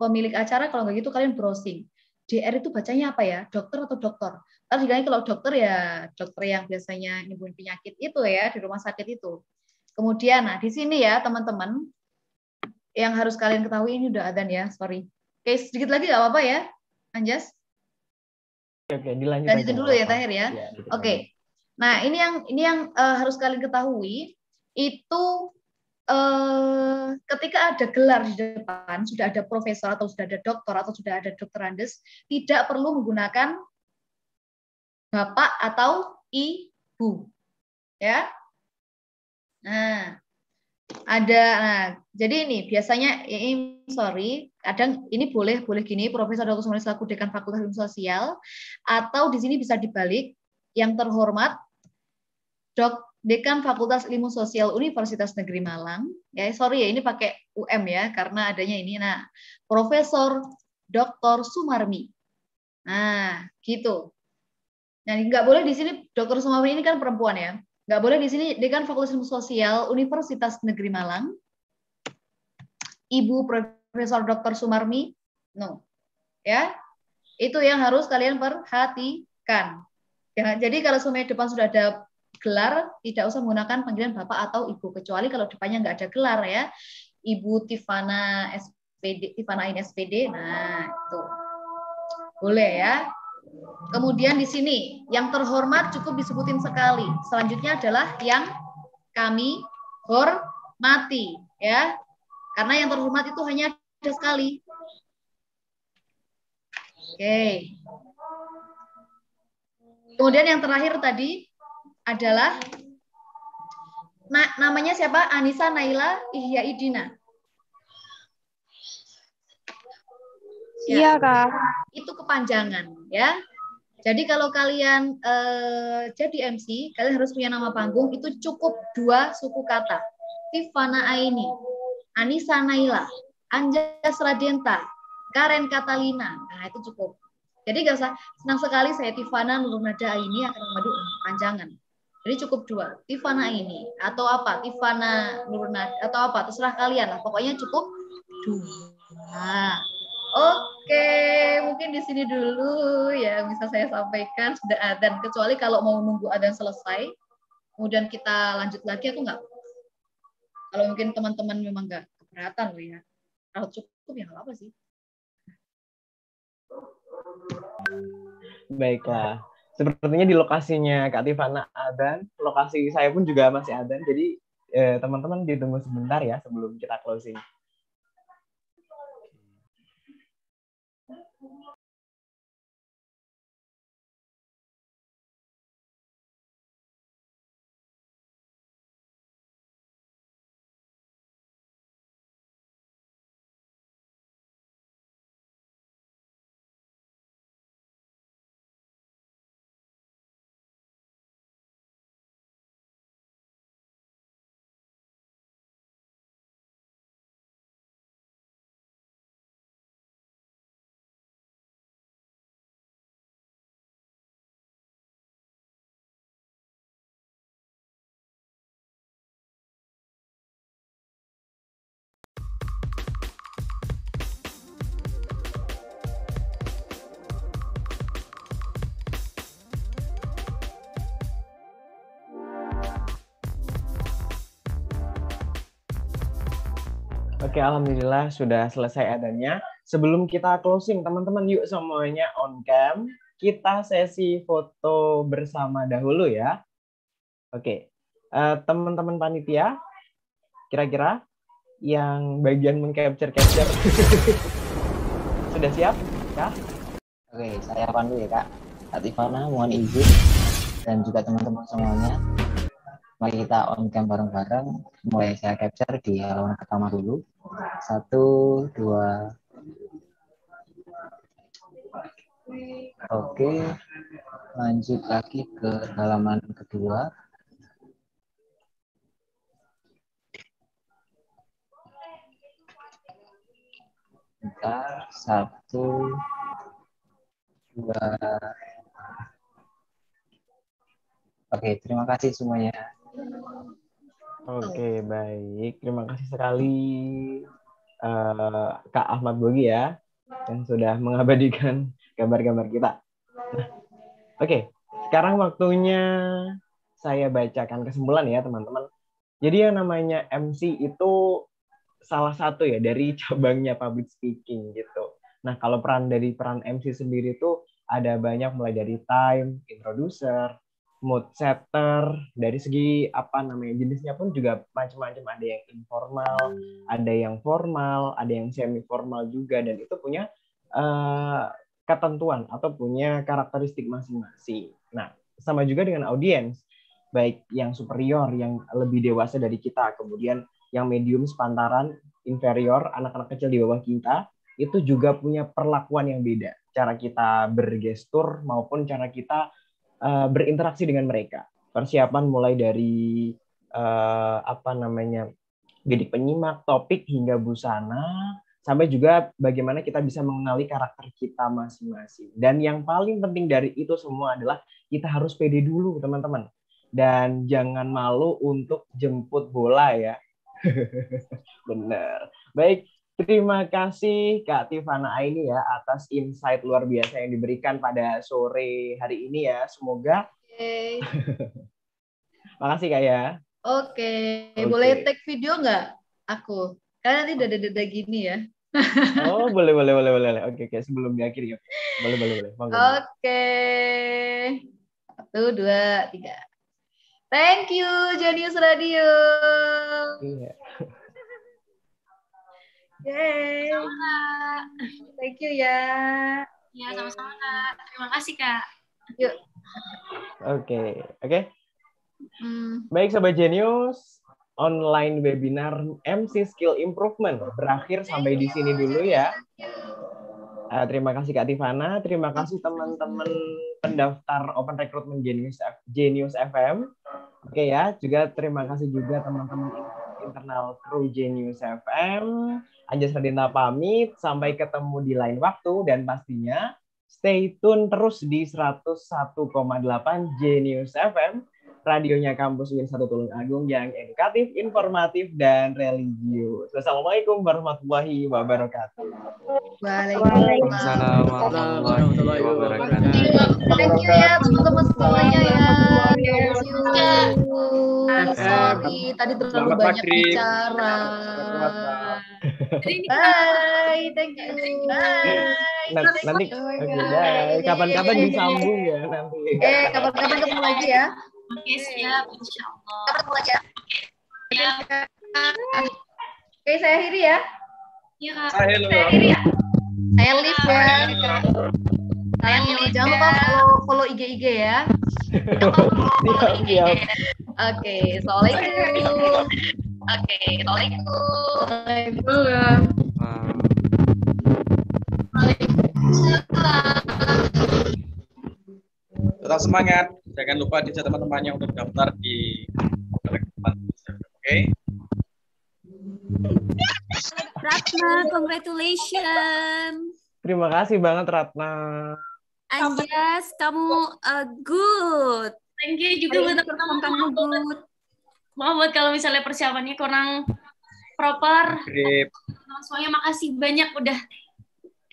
pemilik acara, kalau nggak gitu kalian browsing. DR itu bacanya apa ya? Dokter atau dokter? Tadi kalau dokter ya dokter yang biasanya nyembuhin penyakit itu ya di rumah sakit itu. Kemudian, nah di sini ya teman-teman, yang harus kalian ketahui ini udah adan ya, sorry. Oke, sedikit lagi nggak apa-apa ya, Anjas? Oke, dilanjut. Lanjutin dulu ya, Tahir ya. Oke. Nah, ini yang ini yang uh, harus kalian ketahui itu eh, ketika ada gelar di depan, sudah ada profesor atau sudah ada doktor atau sudah ada dokter Andes, tidak perlu menggunakan bapak atau ibu. Ya. Nah, ada nah, jadi ini biasanya ini sorry, kadang ini boleh boleh gini Profesor Dr. Sumarni selaku Dekan Fakultas Ilmu Sosial atau di sini bisa dibalik yang terhormat Dok Dekan Fakultas Ilmu Sosial Universitas Negeri Malang. Ya, sorry ya ini pakai UM ya karena adanya ini. Nah, Profesor Dr. Sumarmi. Nah, gitu. Nah, nggak boleh di sini Dr. Sumarmi ini kan perempuan ya. Nggak boleh di sini Dekan Fakultas Ilmu Sosial Universitas Negeri Malang. Ibu Profesor Dr. Sumarmi. No. Ya. Itu yang harus kalian perhatikan. Ya, jadi kalau semuanya depan sudah ada gelar tidak usah menggunakan panggilan bapak atau ibu kecuali kalau depannya nggak ada gelar ya. Ibu Tifana SPD Tifana ini SPD nah itu. Boleh ya. Kemudian di sini yang terhormat cukup disebutin sekali. Selanjutnya adalah yang kami hormati ya. Karena yang terhormat itu hanya ada sekali. Oke. Kemudian yang terakhir tadi adalah nah, namanya siapa? Anissa Naila Ihya Idina. Ya, iya, Kak. Itu kepanjangan, ya. Jadi kalau kalian eh, jadi MC, kalian harus punya nama panggung itu cukup dua suku kata. Tifana Aini, Anissa Naila, Anjas Radenta, Karen Katalina. Nah, itu cukup. Jadi gak usah senang sekali saya Tifana Nurul Nada Aini akan mengadu panjangan. Jadi cukup dua, Tifana ini atau apa? Tifana Nurna atau apa? Terserah kalian lah. Pokoknya cukup dua. Oke, mungkin di sini dulu ya bisa saya sampaikan sudah adzan. Kecuali kalau mau nunggu adzan selesai, kemudian kita lanjut lagi, aku nggak. Kalau mungkin teman-teman memang nggak keberatan loh ya. Kalau cukup ya nggak apa sih. Baiklah. Sepertinya di lokasinya Kak Tifana Adan, lokasi saya pun juga masih Adan. Jadi eh, teman-teman ditunggu sebentar ya sebelum kita closing. Oke, alhamdulillah sudah selesai adanya. Sebelum kita closing, teman-teman yuk semuanya on cam. Kita sesi foto bersama dahulu ya. Oke, eh, teman-teman panitia, kira-kira yang bagian mengcapture capture sudah siap? Ya? Oke, saya pandu ya kak. Kak mohon izin dan juga teman-teman semuanya. Mari kita on cam bareng-bareng. Mulai saya capture di halaman pertama dulu. Satu, dua. Oke, lanjut lagi ke halaman kedua. Bentar, satu, dua. Oke, terima kasih semuanya. Oke, baik. Terima kasih sekali eh, Kak Ahmad Bogi ya yang sudah mengabadikan gambar-gambar kita. Nah, Oke, sekarang waktunya saya bacakan kesimpulan ya teman-teman. Jadi yang namanya MC itu salah satu ya dari cabangnya public speaking gitu. Nah kalau peran dari peran MC sendiri itu ada banyak mulai dari time, introducer, mood setter, dari segi apa namanya jenisnya pun juga macam-macam. Ada yang informal, ada yang formal, ada yang semi formal juga dan itu punya uh, ketentuan atau punya karakteristik masing-masing. Nah sama juga dengan audiens, baik yang superior, yang lebih dewasa dari kita, kemudian yang medium sepantaran inferior, anak-anak kecil di bawah kita, itu juga punya perlakuan yang beda. Cara kita bergestur maupun cara kita uh, berinteraksi dengan mereka. Persiapan mulai dari uh, apa namanya bidik penyimak, topik hingga busana, sampai juga bagaimana kita bisa mengenali karakter kita masing-masing. Dan yang paling penting dari itu semua adalah kita harus pede dulu, teman-teman. Dan jangan malu untuk jemput bola ya. Benar. Baik, terima kasih Kak Tivana Aini ya atas insight luar biasa yang diberikan pada sore hari ini ya. Semoga. Oke. Makasih Kak ya. Oke, Oke. boleh take video nggak aku? Karena nanti dada-dada gini ya. Oh, boleh, boleh, boleh, boleh. Oke, oke. Sebelum diakhiri. oke. Boleh, boleh, boleh. Oke. Satu, dua, tiga. Thank you, Genius Radio. Iya. Yay. Thank you ya. Ya, sama-sama Kak. Terima kasih Kak. Yuk. Oke, oke. Hmm. Baik Sobat Genius, online webinar MC Skill Improvement berakhir sampai di sini dulu ya. Uh, terima kasih Kak Tivana, terima kasih teman-teman pendaftar Open Recruitment Genius, Genius FM. Oke ya, juga terima kasih juga teman-teman internal kru Genius FM. Anjas Radinta pamit, sampai ketemu di lain waktu dan pastinya stay tune terus di 101,8 Genius FM radionya kampus UIN 1 Tulung Agung yang edukatif, informatif, dan religius. Wassalamualaikum warahmatullahi wabarakatuh. Waalaikumsalam. warahmatullahi wabarakatuh. Thank you ya teman-teman semuanya ya. Thank you. Sorry, tadi terlalu Selamat banyak bicara. Bye, thank you. Bye. Nanti, nanti bye. kapan-kapan disambung ya nanti. Eh, kapan-kapan ketemu lagi ya. Oke, siap. Insya Allah. Lagi ya. Oke, saya akhiri ya. Iya, Kak. Saya akhiri ya. Saya live ya. Saya jangan lupa follow follow IG-IG ya. Siap, siap. Oke, assalamualaikum. Oke, assalamualaikum. Waalaikumsalam. Tetap semangat. Jangan lupa dicat teman-temannya untuk daftar di Oke. Ratna, congratulations. Terima kasih banget Ratna. Anjas, kamu uh, good. Thank you juga buat teman-teman kamu good. Maaf buat kalau misalnya persiapannya kurang proper. Grip. Semuanya makasih banyak udah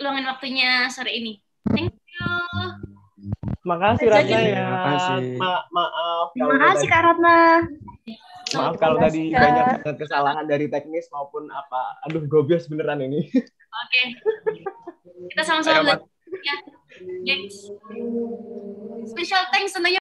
luangin waktunya sore ini. Thank you. Makasih Ratna ya. Terima kasih. Ma- maaf Terima kalau kasih Kak Ratna. Maaf kalau tadi banyak banget kesalahan dari teknis maupun apa. Aduh, gobios beneran ini. Oke. Kita sama-sama belajar ya. Gengs. Special thanks tentunya